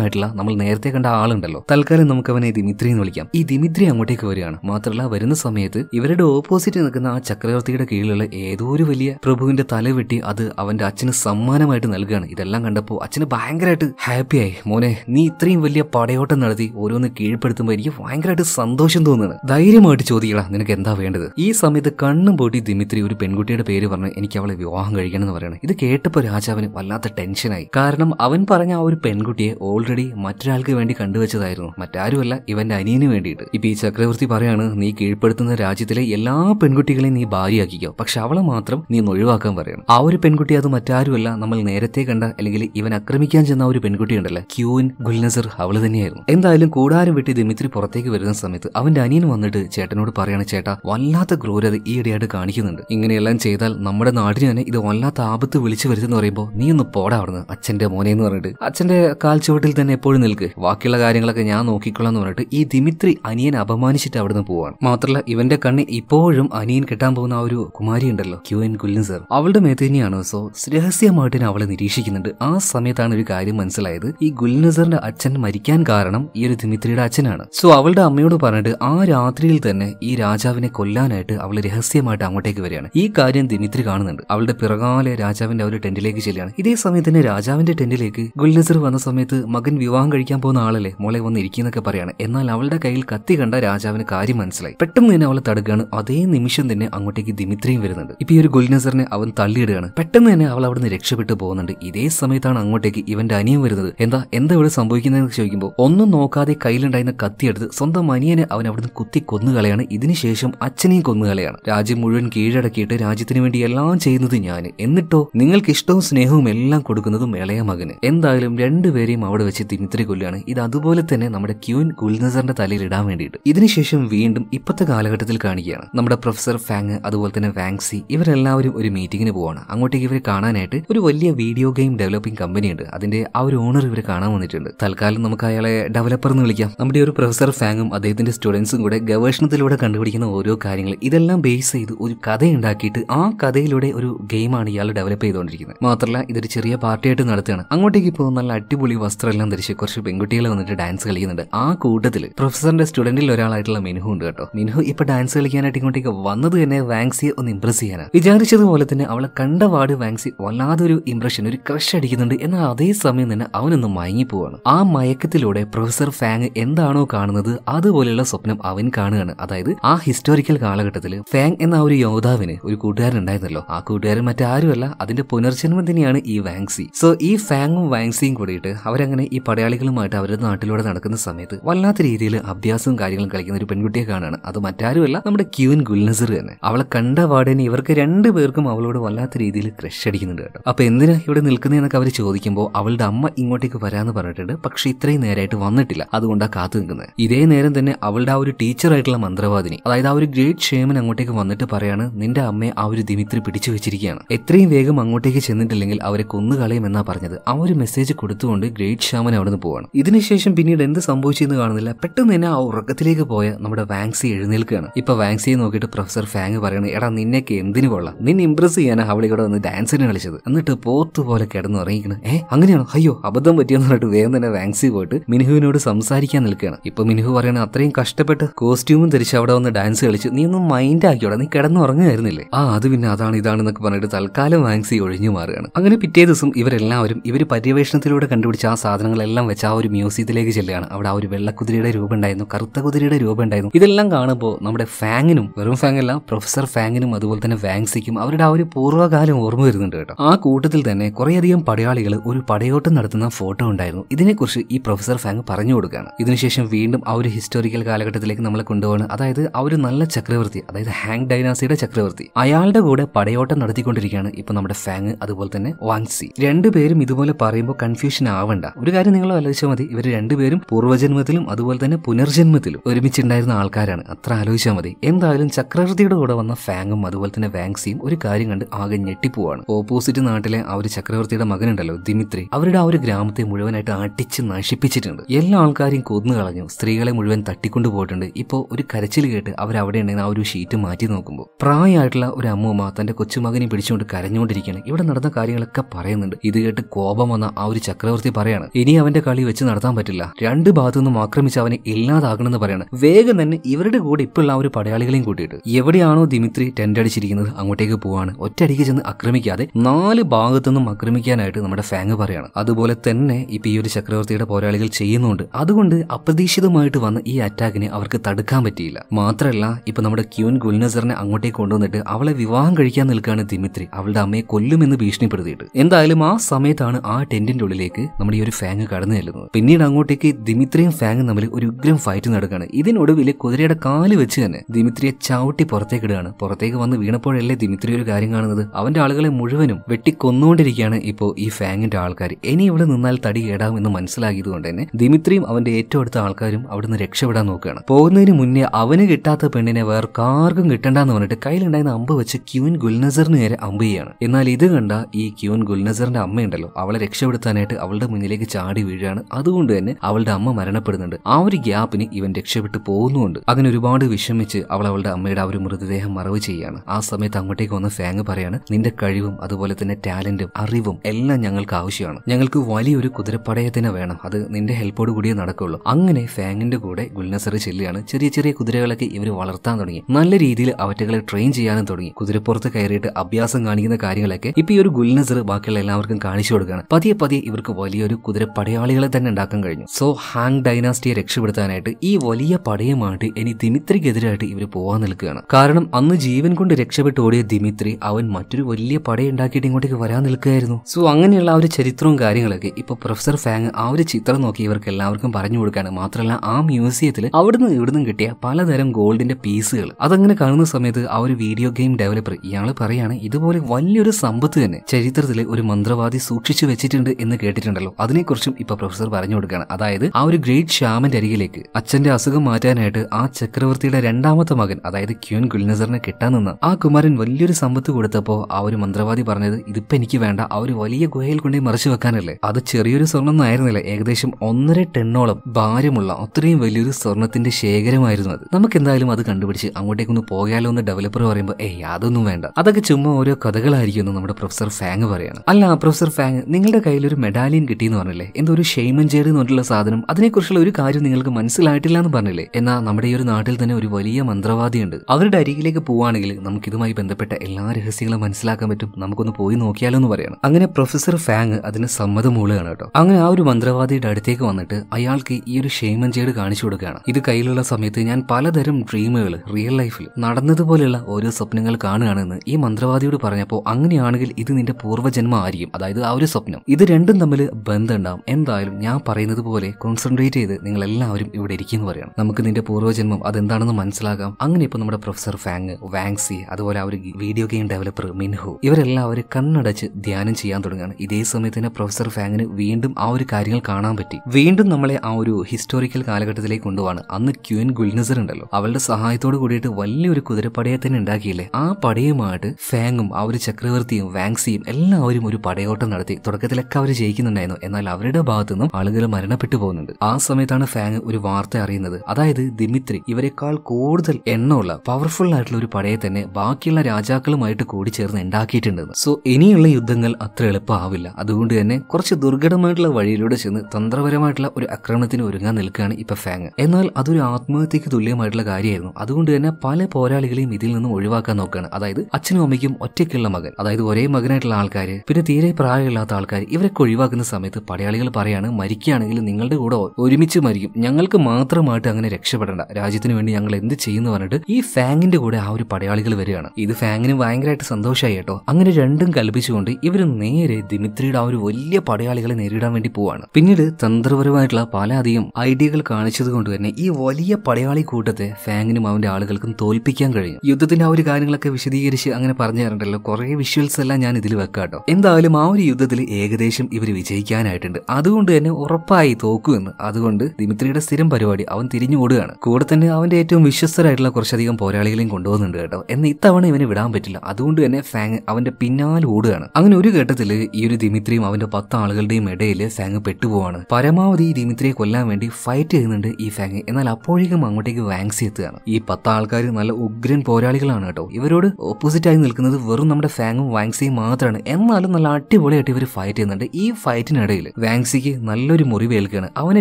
പടനായകനായിട്ടുള്ള നമ്മൾ നേരത്തെ കണ്ട ആളുണ്ടല്ലോ. തൽക്കാലം നമുക്ക് അവനെ ദിമിത്രി എന്ന് വിളിക്കാം. ഈ ദിമിത്രി അങ്ങോട്ടേക്ക് വരികയാണ്. മാത്രമല്ല വരുന്ന സമയത്ത് ഇവരുടെ ഓപ്പോസിറ്റ് നിൽക്കുന്ന ആ ചക്രവർത്തിയുടെ കീഴിലുള്ള ഏതോ ഒരു വലിയ പ്രഭുവിന്റെ തല വെട്ടി അത് അവന്റെ അച്ഛന് സമ്മാനമായിട്ട് നൽകുകയാണ്. ഇതെല്ലാം കണ്ടപ്പോൾ അച്ഛന് ഭയങ്കരമായിട്ട് ഹാപ്പിയായി. മോനെ നീ ഇത്രയും വലിയ പടയോട്ടം നടത്തി ഓരോന്ന് കീഴ്പ്പെടുത്തുമ്പോൾ എനിക്ക് ഭയങ്കരമായിട്ട് സന്തോഷം തോന്നുന്നു. ധൈര്യമായിട്ട് ചോദിക്കടാ നിനക്ക് എന്താ വേണ്ടത്? ഈ സമയത്ത് കണ്ണും പൂട്ടി ദിമിത്രി ഒരു പെൺകുട്ടിയുടെ പേര് പറഞ്ഞ് എനിക്ക് അവളെ വിവാഹം കഴിക്കണം എന്ന് പറയണം. ഇത് കേട്ടപ്പോൾ രാജാവിന് വല്ലാത്ത ടെൻഷനായി കാരണം അവൻ പറഞ്ഞ ആ ഒരു പെൺകുട്ടിയെ ഓൾറെഡി മറ്റൊരാൾക്ക് വേണ്ടി കണ്ടുവച്ചതായിരുന്നു. മറ്റാരുമല്ല ഇവന്റെ അനിയന് വേണ്ടിയിട്ട്. ഇപ്പൊ ഈ ചക്രവർത്തി പറയാണ് നീ കീഴ്പ്പെടുത്തുന്ന രാജ്യത്തിലെ എല്ലാ പെൺകുട്ടികളെയും നീ ഭാര്യയാക്കിക്കോ. പക്ഷെ അവളെ മാത്രം നീ ഒഴിവാക്കാൻ പറയണം. ആ ഒരു പെൺകുട്ടി അത് മറ്റാരുമല്ല നമ്മൾ നേരത്തെ കണ്ട അല്ലെങ്കിൽ ഇവൻ ആക്രമിക്കാൻ ചെന്ന ഒരു പെൺകുട്ടി ഉണ്ടല്ലോ ക്യൂൻ ഗുൽനസർ അവൾ തന്നെയായിരുന്നു. എന്തായാലും കൂടാരം വെട്ടി ദിമിത്രി പുറത്തേക്ക് വരുന്ന സമയത്ത് അവന്റെ അനിയൻ വന്നിട്ട് ചേട്ടനോട് പറയാണ് ചേട്ടാ വല്ലാത്ത ക്രൂരത ഈ ഇടയായിട്ട് കാണിക്കുന്നുണ്ട്. ഇങ്ങനെയെല്ലാം ചെയ്താൽ നമ്മുടെ നാടിന് തന്നെ ഇത് വല്ലാത്ത ആപത്ത് വിളിച്ചു വരുത്തുന്ന പറയുമ്പോൾ നീ ഒന്ന് പോടാ അവിടുന്ന് അച്ഛന്റെ മോനെ എന്ന് പറഞ്ഞിട്ട്. അച്ഛന്റെ കാൽ ചുവട്ടിൽ തന്നെ എപ്പോഴും നിൽക്ക്. ബാക്കിയുള്ള കാര്യങ്ങളൊക്കെ ഞാൻ നോക്കിക്കൊള്ളാം എന്ന് പറഞ്ഞിട്ട് ഈ ദിമിത്രി അനിയനെ അപമാനിച്ചിട്ട് അവിടുന്ന് പോവാണ്. മാത്രമല്ല ഇവന്റെ കണ്ണ് ഇപ്പോഴും അനിയൻ കെട്ടാൻ പോകുന്ന ആ ഒരു കുമാരി ഉണ്ടല്ലോ ക്യൂ എൻ കുല്ലിൻ സർ. അവളുടെ മേത്ത് സോ രഹസ്യമായിട്ട് അവളെ നിരീക്ഷിക്കുന്നുണ്ട്. ആ സമയത്താണ് ഒരു കാര്യം മനസ്സിലായത്. ഈ ഗുൽനസറിന്റെ അച്ഛൻ മരിക്കാൻ കാരണം ഈ ഒരു ദിമിത്രിയുടെ അച്ഛനാണ്. സോ അവളുടെ അമ്മയോട് പറഞ്ഞിട്ട് ആ രാത്രിയിൽ തന്നെ ഈ രാജാവിനെ കൊല്ലാനായിട്ട് അവൾ രഹസ്യമായിട്ട് അങ്ങോട്ടേക്ക് വരികയാണ്. ഈ കാര്യം ദിമിത്രി കാണുന്നുണ്ട്. അവളുടെ പിറകാലെ രാജാവിന്റെ ആ ഒരു ടെന്റിലേക്ക് ചെല്ലുകയാണ്. ഇതേ സമയത്ത് തന്നെ രാജാവിന്റെ ടെന്റിലേക്ക് ഗുൽനസർ വന്ന സമയത്ത് മകൻ വിവാഹം കഴിക്കാൻ പോകുന്ന ആളല്ലേ? മോളെ വന്ന് ഇരിക്കുന്നൊക്കെ പറയാണ്. എന്നാൽ അവളുടെ കയ്യിൽ കത്തി കണ്ട രാജാവിന് കാര്യം മനസ്സിലായി. പെട്ടെന്ന് തന്നെ അവളെ തടുക്കുകയാണ്. അതേ നിമിഷം തന്നെ അങ്ങോട്ടേക്ക് ദിമിത്രിയും വരുന്നുണ്ട്. ഇപ്പൊ ഈ ഒരു ഗുൽനസറിനെ അവൻ തള്ളിയിടുകയാണ്. പെട്ടെന്ന് തന്നെ അവൾ അവിടുന്ന് രക്ഷപ്പെട്ടു പോകുന്നുണ്ട്. ഇതേ സമയത്താണ് അങ്ങോട്ടേക്ക് ഇവന്റെ അനിയൻ വരുന്നത്. എന്താ? എന്താ ഇവിടെ സംഭവിക്കുന്നതെന്ന് ചോദിക്കുമ്പോൾ ഒന്നും നോക്കാതെ കയ്യിലുണ്ടായിരുന്ന കത്തിയെടുത്ത് സ്വന്തം അനിയനെ അവൻ അവിടുന്ന് കുത്തി കൊന്നുകളയാണ്. ഇതിനുശേഷം അച്ഛനെയും കൊന്നുകളയാണ്. രാജ്യം മുഴുവൻ കീഴടക്കിയിട്ട് രാജ്യത്തിന് വേണ്ടി എല്ലാം ചെയ്യുന്നത് ഞാൻ എന്നിട്ടോ? നിങ്ങൾക്ക് ഇഷ്ടവും സ്നേഹവും എല്ലാം കൊടുക്കുന്നതും ഇളയ മകന്. എന്തായാലും രണ്ടുപേരെയും അവിടെ വെച്ച് ദിമിത്രി കൊല്ലുകയാണ്. ഇത് അതുപോലെ തന്നെ നമ്മുടെ ക്യൂൻ ഗുൽനസറിന്റെ തലയിൽ ഇടാൻ വേണ്ടിയിട്ട്. ഇതിനുശേഷം വീണ്ടും ഇപ്പോഴത്തെ കാലഘട്ടത്തിൽ കാണുകയാണ് നമ്മുടെ പ്രൊഫസർ ഫാങ് അതുപോലെ തന്നെ വാങ്സി ഇവരെല്ലാവരും ഒരു മീറ്റിംഗിന് പോവാണ്. അങ്ങോട്ടേക്ക് ഇവരെ കാണാനായിട്ട് ഒരു വലിയ വീഡിയോ ഗെയിം ഡെവലപ്പിംഗ് കമ്പനി ഉണ്ട് അതിന്റെ ആ ഒരു ഓണർ ഇവരെ കാണാൻ വന്നിട്ടുണ്ട്. തൽക്കാലം നമുക്ക് അയാളെ ഡെവലപ്പർ എന്ന് വിളിക്കാം. നമ്മുടെ ഒരു പ്രൊഫസർ ഫാങ്ങും അദ്ദേഹത്തിന്റെ സ്റ്റുഡൻസും കൂടെ ഗവേഷണത്തിലൂടെ കണ്ടുപിടിക്കുന്ന ഓരോ കാര്യങ്ങൾ ഇതെല്ലാം ബേസ് ചെയ്ത് ഒരു കഥ ഉണ്ടാക്കിയിട്ട് ആ കഥയിലൂടെ ഒരു ഗെയിമാണ് ഇയാൾ ഡെവലപ്പ് ചെയ്തുകൊണ്ടിരിക്കുന്നത്. മാത്രമല്ല ഇതൊരു ചെറിയ പാർട്ടിയായിട്ട് നടത്തുകയാണ്. അങ്ങോട്ടേക്ക് ഇപ്പോൾ നല്ല അടിപൊളി വസ്ത്രം ധരിച്ച് കുറച്ച് പെൺകുട്ടികൾ വന്നിട്ട് ഡാൻസ് കളിക്കുന്നുണ്ട്. ആ കൂട്ടത്തിൽ പ്രൊഫസറിന്റെ സ്റ്റുഡന്റിൽ ഒരാളായിട്ടുള്ള മിൻഹു ഉണ്ട് കേട്ടോ. മിൻഹു ഇപ്പൊ ഡാൻസ് കളിക്കാനായിട്ട് ഇങ്ങോട്ടേക്ക് വന്നത് തന്നെ വാങ്സിയെ ഒന്ന് ഇംപ്രസ് ചെയ്യാനാണ് വിചാരിച്ചതുപോലെ തന്നെ അവളെ കണ്ട പാട് വാങ്സി വല്ലാതൊരു ഇംപ്രഷൻ ഒരു ക്രഷ് അടിക്കുന്നുണ്ട്. എന്നാൽ അതേ സമയം തന്നെ അവനൊന്ന് മയങ്ങിപ്പോവാണ് ആ മയക്കത്തിലൂടെ പ്രൊഫസർ ഫാങ് എന്താണോ കാണുന്നത് അതുപോലെയുള്ള സ്വപ്നം അവൻ കാണുകയാണ്. അതായത് ആ ഹിസ്റ്റോറിക്കൽ കാലഘട്ടത്തിൽ ഫാങ് എന്ന ഒരു യോദ്ധാവിന് ഒരു കൂട്ടുകാരൻ ഉണ്ടായിരുന്നല്ലോ. ആ കൂട്ടുകാരൻ മറ്റാരുമല്ല അതിന്റെ പുനർജന്മം തന്നെയാണ് ഈ വാങ്സി. സോ ഈ ഫാങ്ങും വാങ്സിയും കൂടിയിട്ട് അവരങ്ങനെ പടയാളികളുമായിട്ട് അവരുടെ നാട്ടിലൂടെ നടക്കുന്ന സമയത്ത് വല്ലാത്ത രീതിയിൽ അഭ്യാസവും കാര്യങ്ങളും കളിക്കുന്ന ഒരു പെൺകുട്ടിയെ കാണാണ്. അത് മറ്റാരുമല്ല നമ്മുടെ ക്യൂൻ ഗുൽനസർ തന്നെ. അവളെ കണ്ട പാടേനെ ഇവർക്ക് രണ്ടു പേർക്കും അവളോട് വല്ലാത്ത രീതിയിൽ ക്രഷ് അടിക്കുന്നുണ്ട് കേട്ടോ. അപ്പൊ എന്തിനാ ഇവിടെ നിൽക്കുന്നതെന്നൊക്കെ അവർ ചോദിക്കുമ്പോൾ അവളുടെ അമ്മ ഇങ്ങോട്ടേക്ക് വരാന്ന് പറഞ്ഞിട്ടുണ്ട്. പക്ഷെ ഇത്രയും നേരമായിട്ട് വന്നിട്ടില്ല. അതുകൊണ്ടാണ് കാത്തു നിൽക്കുന്നത്. ഇതേ നേരം തന്നെ അവളുടെ ആ ഒരു ടീച്ചറായിട്ടുള്ള മന്ത്രവാദിനി അതായത് ആ ഒരു ഗ്രേറ്റ് ഷേമൻ അങ്ങോട്ടേക്ക് വന്നിട്ട് പറയാണ് നിന്റെ അമ്മയെ ആ ഒരു ദിമിത്രി പിടിച്ചു വെച്ചിരിക്കുകയാണ്. എത്രയും വേഗം അങ്ങോട്ടേക്ക് ചെന്നിട്ടില്ലെങ്കിൽ അവരെ കൊന്നുകളയും എന്നാ പറഞ്ഞത്. ആ ഒരു മെസ്സേജ് കൊടുത്തുകൊണ്ട് ഗ്രേറ്റ് ഷാമൻ രാമൻ അവിടെ നിന്ന് പോവാണ് ഇതിനുശേഷം പിന്നീട് എന്ത് സംഭവിച്ചെന്ന് കാണുന്നില്ല. പെട്ടെന്ന് തന്നെ ആ ഉറക്കത്തിലേക്ക് പോയ നമ്മുടെ വാങ്സി എഴുന്നേൽക്കുകയാണ്. ഇപ്പൊ വാങ്സിയെ നോക്കിയിട്ട് പ്രൊഫസർ ഫാങ് പറയുന്നത് എടാ നിന്നൊക്കെ എന്തിനു കൊള്ളാം? നിന്നെ ഇംപ്രസ് ചെയ്യാനാ അവൾ ഇവിടെ വന്ന് ഡാൻസിന് കളിച്ചത്. എന്നിട്ട് പോത്ത് പോലെ കിടന്ന് ഇറങ്ങിക്കണം ഏ അങ്ങനെയാണോ? അയ്യോ അബദ്ധം പറ്റിയെന്ന് പറഞ്ഞിട്ട് വേഗം തന്നെ വാങ്സി പോയിട്ട് മിനുഹുവിനോട് സംസാരിക്കാൻ നിൽക്കുകയാണ്. ഇപ്പൊ മിനുഹു പറയണ അത്രയും കഷ്ടപ്പെട്ട് കോസ്റ്റ്യൂമും ധരിച്ച് അവിടെ വന്ന് ഡാൻസ് കളിച്ച് നീ ഒന്നും മൈൻഡ് ആക്കിയോടാ നീ കിടന്ന് ഉറങ്ങുമായിരുന്നില്ലേ ആ അത് പിന്നെ അതാണ് ഇതാണെന്നൊക്കെ പറഞ്ഞിട്ട് തൽക്കാലം വാങ്സി ഒഴിഞ്ഞു മാറുകയാണ്. അങ്ങനെ പിറ്റേ ദിവസം ഇവരെല്ലാവരും ഇവർ പര്യവേഷണത്തിലൂടെ കണ്ടുപിടിച്ച ആ സാധനങ്ങളെല്ലാം വെച്ച് ആ ഒരു മ്യൂസിയത്തിലേക്ക് ചെല്ലുകയാണ്. അവിടെ ആ ഒരു വെള്ളക്കുതിരയുടെ രൂപം ഉണ്ടായിരുന്നു കറുത്ത കുതിരയുടെ രൂപം ഉണ്ടായിരുന്നു. ഇതെല്ലാം കാണുമ്പോൾ നമ്മുടെ ഫാങ്ങിനും വെറും ഫാങ് അല്ല പ്രൊഫസർ ഫാങ്ങിനും അതുപോലെ തന്നെ വാങ്സിക്കും അവരുടെ ആ ഒരു പൂർവകാലം ഓർമ്മ വരുന്നുണ്ട് കേട്ടോ. ആ കൂട്ടത്തിൽ തന്നെ കുറേയധികം പടയാളികൾ ഒരു പടയോട്ടം നടത്തുന്ന ഫോട്ടോ ഉണ്ടായിരുന്നു. ഇതിനെക്കുറിച്ച് ഈ പ്രൊഫസർ ഫാങ് പറഞ്ഞു കൊടുക്കുകയാണ്. ഇതിനുശേഷം വീണ്ടും ആ ഒരു ഹിസ്റ്റോറിക്കൽ കാലഘട്ടത്തിലേക്ക് നമ്മളെ കൊണ്ടുപോകണം അതായത് ആ ഒരു നല്ല ചക്രവർത്തി അതായത് ഹാങ് ഡൈനാസിയുടെ ചക്രവർത്തി അയാളുടെ കൂടെ പടയോട്ടം നടത്തിക്കൊണ്ടിരിക്കുകയാണ് ഇപ്പൊ നമ്മുടെ ഫാങ് അതുപോലെ തന്നെ വാങ്സി. രണ്ടുപേരും ഇതുപോലെ പറയുമ്പോൾ കൺഫ്യൂഷൻ ആവണ്ട. ഒരു കാര്യം നിങ്ങൾ ആലോചിച്ചാൽ മതി. ഇവർ രണ്ടുപേരും പൂർവജന്മത്തിലും അതുപോലെ തന്നെ പുനർജന്മത്തിലും ഒരുമിച്ചുണ്ടായിരുന്ന ആൾക്കാരാണ്. അത്ര ആലോചിച്ചാൽ മതി. എന്തായാലും ചക്രവർത്തിയുടെ കൂടെ വന്ന ഫാങ്ങും അതുപോലെ തന്നെ വാങ്സിയും ഒരു കാര്യം കണ്ട് ആകെ ഞെട്ടിപ്പോവാണ്. ഓപ്പോസിറ്റ് നാട്ടിലെ ആ ഒരു ചക്രവർത്തിയുടെ മകനുണ്ടല്ലോ ദിമിത്രി. അവരുടെ ആ ഒരു ഗ്രാമത്തെ മുഴുവനായിട്ട് അടിച്ച് നശിപ്പിച്ചിട്ടുണ്ട്. എല്ലാ ആൾക്കാരെയും കൊന്നു കളഞ്ഞു. സ്ത്രീകളെ മുഴുവൻ തട്ടിക്കൊണ്ടു പോയിട്ടുണ്ട്. ഇപ്പോൾ ഒരു കരച്ചിൽ കേട്ട് അവരവിടെ ഉണ്ടെങ്കിൽ ആ ഒരു ഷീറ്റ് മാറ്റി നോക്കുമ്പോൾ പ്രായമായിട്ടുള്ള ഒരു അമ്മൂമ്മ തന്റെ കൊച്ചുമകനെ പിടിച്ചുകൊണ്ട് കരഞ്ഞുകൊണ്ടിരിക്കുകയാണ്. ഇവിടെ നടന്ന കാര്യങ്ങളൊക്കെ പറയുന്നുണ്ട്. ഇത് കേട്ട് കോപം വന്ന ആ ഒരു ചക്രവർത്തി പറയാണ് ഇനി അവന്റെ കളി വെച്ച് നടത്താൻ പറ്റില്ല. രണ്ട് ഭാഗത്തു നിന്നും ആക്രമിച്ച് അവനെ ഇല്ലാതാകണമെന്ന് പറയാണ്. വേഗം തന്നെ ഇവരുടെ കൂടെ ഇപ്പോഴുള്ള ആ ഒരു പടയാളികളെയും കൂട്ടിയിട്ട്. എവിടെയാണോ ദിമിത്രി ടെന്റ് അടിച്ചിരിക്കുന്നത് അങ്ങോട്ടേക്ക് പോവാണ്. ഒറ്റയടിക്ക് ചെന്ന് ആക്രമിക്കാതെ നാല് ഭാഗത്തുനിന്നും ആക്രമിക്കാനായിട്ട് നമ്മുടെ ഫാങ് പറയാണ്. അതുപോലെ തന്നെ ഇപ്പൊ ഈ ഒരു ചക്രവർത്തിയുടെ പോരാളികൾ ചെയ്യുന്നുണ്ട്. അതുകൊണ്ട് അപ്രതീക്ഷിതമായിട്ട് വന്ന ഈ അറ്റാക്കിനെ അവർക്ക് തടുക്കാൻ പറ്റിയില്ല. മാത്രമല്ല ഇപ്പൊ നമ്മുടെ ക്യൂൻ ഗുൽനസറിനെ അങ്ങോട്ടേക്ക് കൊണ്ടുവന്നിട്ട് അവളെ വിവാഹം കഴിക്കാൻ നിൽക്കുകയാണ് ദിമിത്രി. അവളുടെ അമ്മയെ കൊല്ലുമെന്ന് ഭീഷണിപ്പെടുത്തിയിട്ട്. എന്തായാലും ആ സമയത്താണ് ആ ടെന്റിന്റെ ഉള്ളിലേക്ക് നമ്മുടെ ഈ ഒരു ഫാങ് കടന്നു ചെല്ലുന്നത് പിന്നീട് അങ്ങോട്ടേക്ക് ദിമിത്രിയും ഫാങ്ങും തമ്മിൽ ഒരു ഉഗ്രം ഫൈറ്റ് നടക്കുകയാണ്. ഇതിനൊടുവിൽ കുതിരയുടെ കാൽ വെച്ച് തന്നെ ദിമിത്രിയെ ചവിട്ടി പുറത്തേക്ക് ഇടുകയാണ്. പുറത്തേക്ക് വന്ന് വീണപ്പോഴല്ലേ ദിമിത്രി ഒരു കാര്യം കാണുന്നത്? അവന്റെ ആളുകളെ മുഴുവനും വെട്ടിക്കൊന്നുകൊണ്ടിരിക്കുകയാണ് ഇപ്പോൾ ഈ ഫാങ്ങിന്റെ ആൾക്കാർ ഇനി ഇവിടെ നിന്നാൽ തടി കേടാമെന്ന് മനസ്സിലാക്കിയത് കൊണ്ട് തന്നെ ദിമിത്രിയും അവന്റെ ഏറ്റവും അടുത്ത ആൾക്കാരും അവിടുന്ന് രക്ഷപ്പെടാൻ നോക്കുകയാണ്. പോകുന്നതിന് മുന്നേ അവന് കിട്ടാത്ത പെണ്ണിനെ വേറെ ആർക്കും കിട്ടണ്ടെന്ന് പറഞ്ഞിട്ട് കയ്യിലുണ്ടായിരുന്ന അമ്പ് വെച്ച് ക്യൂൻ ഗുൽനസറിന് നേരെ അമ്പ് ചെയ്യാണ് എന്നാൽ ഇത് കണ്ട ഈ ക്യൂൻ ഗുൽനസറിന്റെ അമ്മയുണ്ടല്ലോ. അവളെ രക്ഷപ്പെടുത്താനായിട്ട് അവളുടെ മുന്നിലേക്ക് ചാടി വീഴുകയാണ്. അതുകൊണ്ട് തന്നെ അവളുടെ അമ്മ മരണപ്പെടുന്നുണ്ട്. ആ ഒരു ഗ്യാപ്പിന് ഇവൻ രക്ഷപ്പെട്ടു പോകുന്നുണ്ട് അങ്ങനെ ഒരുപാട് വിഷമിച്ച് അവൾ അവളുടെ അമ്മയുടെ ആ ഒരു മൃതദേഹം മറവ് ചെയ്യാണ് ആ സമയത്ത് അങ്ങോട്ടേക്ക് വന്ന ഫാങ് പറയാണ് നിന്റെ കഴിവും അതുപോലെ തന്നെ ടാലന്റും അറിവും എല്ലാം ഞങ്ങൾക്ക് ആവശ്യമാണ്. ഞങ്ങൾക്ക് വലിയൊരു കുതിരപ്പടയെ തന്നെ വേണം. അത് നിന്റെ ഹെൽപ്പോട് കൂടിയേ നടക്കുള്ളൂ. അങ്ങനെ ഫാങ്ങിന്റെ കൂടെ ഗുൽനസർ ചെല്ലുകയാണ്. ചെറിയ ചെറിയ കുതിരകളൊക്കെ ഇവർ വളർത്താൻ തുടങ്ങി. നല്ല രീതിയിൽ അവറ്റകളെ ട്രെയിൻ ചെയ്യാനും തുടങ്ങി. കുതിരപ്പുറത്ത് കയറിയിട്ട് അഭ്യാസം കാണിക്കുന്ന കാര്യങ്ങളൊക്കെ ഇപ്പൊ ഈ ഒരു ഗുൽനസർ ബാക്കിയുള്ള എല്ലാവർക്കും കാണിച്ചു കൊടുക്കുകയാണ്. പതിയെ പതിയെ ഇവർക്ക് വലിയൊരു കുതിര പടയാളികളെ തന്നെ ഉണ്ടാക്കാൻ കഴിഞ്ഞു. സോ ഹാങ് ഡൈനാസ്റ്റിയെ രക്ഷപ്പെടുത്താനായിട്ട് ഈ വലിയ പടയുമായിട്ട് ഇനി ദിമിത്രിക്കെതിരായിട്ട് ഇവർ പോവാൻ നിൽക്കുകയാണ്. കാരണം അന്ന് ജീവൻ കൊണ്ട് രക്ഷപ്പെട്ട് ഓടിയ ദിമിത്രി അവൻ മറ്റൊരു വലിയ പടയുണ്ടാക്കിയിട്ട് ഇങ്ങോട്ടേക്ക് വരാൻ നിൽക്കുകയായിരുന്നു. സോ അങ്ങനെയുള്ള ആ ഒരു ചരിത്രവും കാര്യങ്ങളൊക്കെ ഇപ്പൊ പ്രൊഫസർ ഫാങ് ആ ഒരു ചിത്രം നോക്കി ഇവർക്ക് എല്ലാവർക്കും പറഞ്ഞു കൊടുക്കുകയാണ്. മാത്രമല്ല ആ മ്യൂസിയത്തിൽ അവിടുന്ന് ഇവിടുന്ന് കിട്ടിയ പലതരം ഗോൾഡിന്റെ പീസുകൾ. അതങ്ങനെ കാണുന്ന സമയത്ത് ആ ഒരു വീഡിയോ ഗെയിം ഡെവലപ്പർ ഇയാൾ പറയാണ് ഇതുപോലെ വലിയൊരു സമ്പത്ത് തന്നെ ചരിത്രത്തിൽ ഒരു മന്ത്രവാദി സൂക്ഷിച്ചു വെച്ചിട്ടുണ്ട് എന്ന് കേട്ടിട്ടുണ്ടല്ലോ. അതിനെക്കുറിച്ചും ഇപ്പൊ പ്രൊഫസർ പറഞ്ഞു കൊടുക്കുകയാണ്. അതായത് ആ ഒരു ഗ്രേറ്റ് ശ്യാമന്റെ അരികിലേക്ക് അച്ഛന്റെ അസുഖം മാറ്റാനായിട്ട് ആ ചക്രവർത്തിയുടെ രണ്ടാമത്തെ മകൻ അതായത് ക്യൂൻ ഗുൽനസറിനെ കിട്ടാൻ നിന്ന്. ആ കുമാരൻ വലിയൊരു സമ്പത്ത് കൊടുത്തപ്പോ ആ ഒരു മന്ത്രവാദി പറഞ്ഞത് ഇതിപ്പോ എനിക്ക് വേണ്ട ആ ഒരു വലിയ ഗുഹയിൽ കൊണ്ടേ മറിച്ചു വെക്കാനല്ലേ? അത് ചെറിയൊരു സ്വർണം ആയിരുന്നില്ല ഏകദേശം ഒന്നര ടെണ്ണോളം ഭാരമുള്ള അത്രയും വലിയൊരു സ്വർണത്തിന്റെ ശേഖരമായിരുന്നു അത്. നമുക്ക് എന്തായാലും അത് കണ്ടുപിടിച്ച് അങ്ങോട്ടേക്കൊന്ന് പോകാലോ എന്ന് ഡെവലപ്പർ പറയുമ്പോൾ ഏയ് അതൊന്നും വേണ്ട. അതൊക്കെ ചുമ്മാ ഓരോ കഥകളായിരിക്കും എന്ന് നമ്മുടെ പ്രൊഫസർ ഫാങ് പറയാണ്. അല്ല പ്രൊഫസർ ഫാങ് നിങ്ങളുടെ കയ്യിൽ ഒരു മെഡാലിയൻ കിട്ടിയെന്ന് പറഞ്ഞില്ലേ? എന്തോ ഒരു ഷെയ്മഞ്ചേഡ് എന്ന് പറഞ്ഞിട്ടുള്ള സാധനം. അതിനെക്കുറിച്ചുള്ള ഒരു കാര്യം നിങ്ങൾക്ക് മനസ്സിലായിട്ടില്ല എന്ന് പറഞ്ഞില്ലേ? എന്നാൽ നമ്മുടെ ഈ ഒരു നാട്ടിൽ തന്നെ ഒരു വലിയ മന്ത്രവാദിയുണ്ട്. അവരുടെ അരികിലേക്ക് പോവുകയാണെങ്കിൽ നമുക്ക് ഇതുമായി ബന്ധപ്പെട്ട എല്ലാ രഹസ്യങ്ങളും മനസ്സിലാക്കാൻ പറ്റും. നമുക്കൊന്ന് പോയി നോക്കിയാലോ എന്ന് പറയണം. അങ്ങനെ പ്രൊഫസർ ഫാങ് അതിന് സമ്മതം മൂളുകയാണ് കേട്ടോ. അങ്ങനെ ആ ഒരു മന്ത്രവാദിയുടെ അടുത്തേക്ക് വന്നിട്ട് അയാൾക്ക് ഈ ഒരു ഷെയ്മഞ്ചേഡ് കാണിച്ചു കൊടുക്കുകയാണ്. ഇത് കയ്യിലുള്ള സമയത്ത് ഞാൻ പലതരം ഡ്രീമുകൾ റിയൽ ലൈഫിൽ നടന്നതുപോലെയുള്ള ഓരോ സ്വപ്നങ്ങൾ കാണുകയാണെന്ന് ഈ മന്ത്രവാദിയോട് പറഞ്ഞപ്പോൾ അങ്ങനെയാണെങ്കിൽ ഇത് നിന്റെ പൂർവജന്മം ആയിരിക്കും അതായത് ആ ഒരു സ്വപ്നം. ഇത് രണ്ടും തമ്മിൽ ബന്ധമുണ്ടാവും എന്തായാലും ഞാൻ പറയുന്നത് പോലെ കോൺസെൻട്രേറ്റ് ചെയ്ത് നിങ്ങൾ എല്ലാവരും ഇവിടെ ഇരിക്കുന്നു പറയണം. നമുക്ക് നിന്റെ പൂർവജന്മം അതെന്താണെന്ന് മനസ്സിലാകാം. അങ്ങനെ ഇപ്പൊ നമ്മുടെ പ്രൊഫസർ ഫാങ് വാങ്സി അതുപോലെ ആ ഒരു വീഡിയോ ഗെയിം ഡെവലപ്പർ മിൻഹു ഇവരെല്ലാവരും കണ്ണടച്ച് ധ്യാനം ചെയ്യാൻ തുടങ്ങുകയാണ്. ഇതേ സമയത്ത് തന്നെ പ്രൊഫസർ ഫാങ്ങിന് വീണ്ടും ആ ഒരു കാര്യങ്ങൾ കാണാൻ പറ്റി. വീണ്ടും നമ്മളെ ആ ഒരു ഹിസ്റ്റോറിക്കൽ കാലഘട്ടത്തിലേക്ക് കൊണ്ടുപോകാണ് അന്ന് ക്യൂൻ ഗുൽനസർ ഉണ്ടല്ലോ. അവളുടെ സഹായത്തോട് കൂടിയിട്ട് വലിയൊരു കുതിരപ്പടയെ തന്നെ ഉണ്ടാക്കിയില്ലേ? ആ പടയുമായിട്ട് ഫാങ്ങും ആ ഒരു ചക്രവർത്തിയും വാങ്സിയും എല്ലാവരും ഒരു പടയോട്ടം നടത്തി. തുടക്കത്തിലൊക്കെ അവർ ജയിക്കുന്നുണ്ടായിരുന്നു. എന്നാൽ അവരുടെ ഭാഗത്തു നിന്നും ആളുകൾ മരണപ്പെട്ടു പോകുന്നുണ്ട്. ആ സമയത്താണ് ഫാങ് ഒരു വാർത്ത അറിയുന്നത്. അതായത് ദിമിത്രി ഇവരെക്കാൾ കൂടുതൽ എണ്ണമുള്ള പവർഫുൾ ആയിട്ടുള്ള ഒരു പടയെ തന്നെ ബാക്കിയുള്ള രാജാക്കളുമായിട്ട് കൂടി ചേർന്ന് ഉണ്ടാക്കിയിട്ടുണ്ടെന്ന് സോ ഇനിയുള്ള യുദ്ധങ്ങൾ അത്ര എളുപ്പമാവില്ല. അതുകൊണ്ട് തന്നെ കുറച്ച് ദുർഘടമായിട്ടുള്ള വഴിയിലൂടെ ചെന്ന് തന്ത്രപരമായിട്ടുള്ള ഒരു ആക്രമണത്തിന് ഒരുങ്ങാൻ നിൽക്കുകയാണ് ഇപ്പൊ ഫാങ്. എന്നാൽ അതൊരു ആത്മഹത്യക്ക് തുല്യമായിട്ടുള്ള കാര്യമായിരുന്നു. അതുകൊണ്ട് തന്നെ പല പോരാളികളെയും ഇതിൽ നിന്നും ഒഴിവാക്കാൻ നോക്കുകയാണ്. അതായത് അച്ഛനും അമ്മയ്ക്കും ഒറ്റയ്ക്കുള്ള മകൻ. അതായത് ഒരേ മകനായിട്ടുള്ള ആൾക്കാർ പിന്നെ തീരെ പ്രായമില്ലാത്ത ആൾക്കാർ ഇവരൊക്കെ ഒഴിവാക്കുന്ന സമയത്ത് പടയാളികൾ പറയാണ് മരിക്കുകയാണെങ്കിൽ നിങ്ങളുടെ കൂടെ ഒരുമിച്ച് മരിക്കും. ഞങ്ങൾക്ക് മാത്രമായിട്ട് അങ്ങനെ രക്ഷപ്പെടേണ്ട. രാജ്യത്തിന് വേണ്ടി ഞങ്ങൾ എന്ത് ചെയ്യുന്നു പറഞ്ഞിട്ട് ഈ ഫാങ്ങിന്റെ കൂടെ ആ ഒരു പടയാളികൾ വരികയാണ്. ഇത് ഫാങ്ങിന് ഭയങ്കരമായിട്ട് സന്തോഷമായി കേട്ടോ. അങ്ങനെ രണ്ടും കൽപ്പിച്ചുകൊണ്ട് ഇവർ നേരെ ദിമിത്രിയുടെ ആ ഒരു വലിയ പടയാളികളെ നേരിടാൻ വേണ്ടി പോവാണ്. പിന്നീട് തന്ത്രപരമായിട്ടുള്ള പല അധികം ഐഡിയകൾ കാണിച്ചത് കൊണ്ട് തന്നെ ഈ വലിയ പടയാളി കൂട്ടത്തെ ഫാങ്ങിനും അവന്റെ ആളുകൾക്കും തോൽപ്പിക്കാൻ കഴിയും യുദ്ധത്തിന്റെ ആ ഒരു കാര്യങ്ങളൊക്കെ വിശദീകരിച്ച് അങ്ങനെ പറഞ്ഞു തരണ്ടല്ലോ. കുറെ വിഷ്വൽസ് എല്ലാം ഞാൻ ഇതിൽ വെക്കാട്ടോ. എന്തായാലും ആ ഒരു യുദ്ധത്തിൽ ഏകദേശം ഇവർ വിജയിക്കാനായിട്ടുണ്ട്. അതുകൊണ്ട് തന്നെ ഉറപ്പായി തോക്കുമെന്ന് അതുകൊണ്ട് ദിമിത്രിയുടെ സ്ഥിരം പരിപാടി അവൻ തിരിഞ്ഞു ഓടുകയാണ് കൂടെ തന്നെ അവന്റെ ഏറ്റവും വിശ്വസ്തരായിട്ടുള്ള കുറച്ചധികം പോരാളികളെയും കൊണ്ടുപോകുന്നുണ്ട് കേട്ടോ. എന്ന് ഇത്തവണ ഇവന് വിടാൻ പറ്റില്ല. അതുകൊണ്ട് തന്നെ ഫാങ് അവന്റെ പിന്നാലെ ഓടുകയാണ്. അങ്ങനെ ഒരു ഘട്ടത്തിൽ ഈ ഒരു ദിമിത്രിയും അവന്റെ പത്ത് ആളുകളുടെയും ഇടയിൽ ഫാങ് പെട്ടുപോവാണ്. പരമാവധി ഈ ദിമിത്രിയെ കൊല്ലാൻ വേണ്ടി ഫൈറ്റ് ചെയ്യുന്നുണ്ട് ഈ ഫാങ്. എന്നാൽ അപ്പോഴേക്കും അങ്ങോട്ടേക്ക് വാങ്സി എത്തുകയാണ്. ഈ പത്ത് ആൾക്കാർ നല്ല ഉഗ്രൻ പോരാളികളാണ് കേട്ടോ. ഇവരോട് ഓപ്പോസിറ്റ് ആയി നിൽക്കുന്നത് വെറും നമ്മുടെ ഫാങ്ങും വാങ്സിയും മാത്രമാണ് എന്നാലും നല്ല അടിപൊളിയായിട്ട് ഇവർ ഫൈറ്റ് ചെയ്യുന്നുണ്ട്. ഈ ഫൈറ്റിനിടയിൽ വാങ്സിക്ക് നല്ലൊരു മുറിവേൽക്കുകയാണ്. അവനെ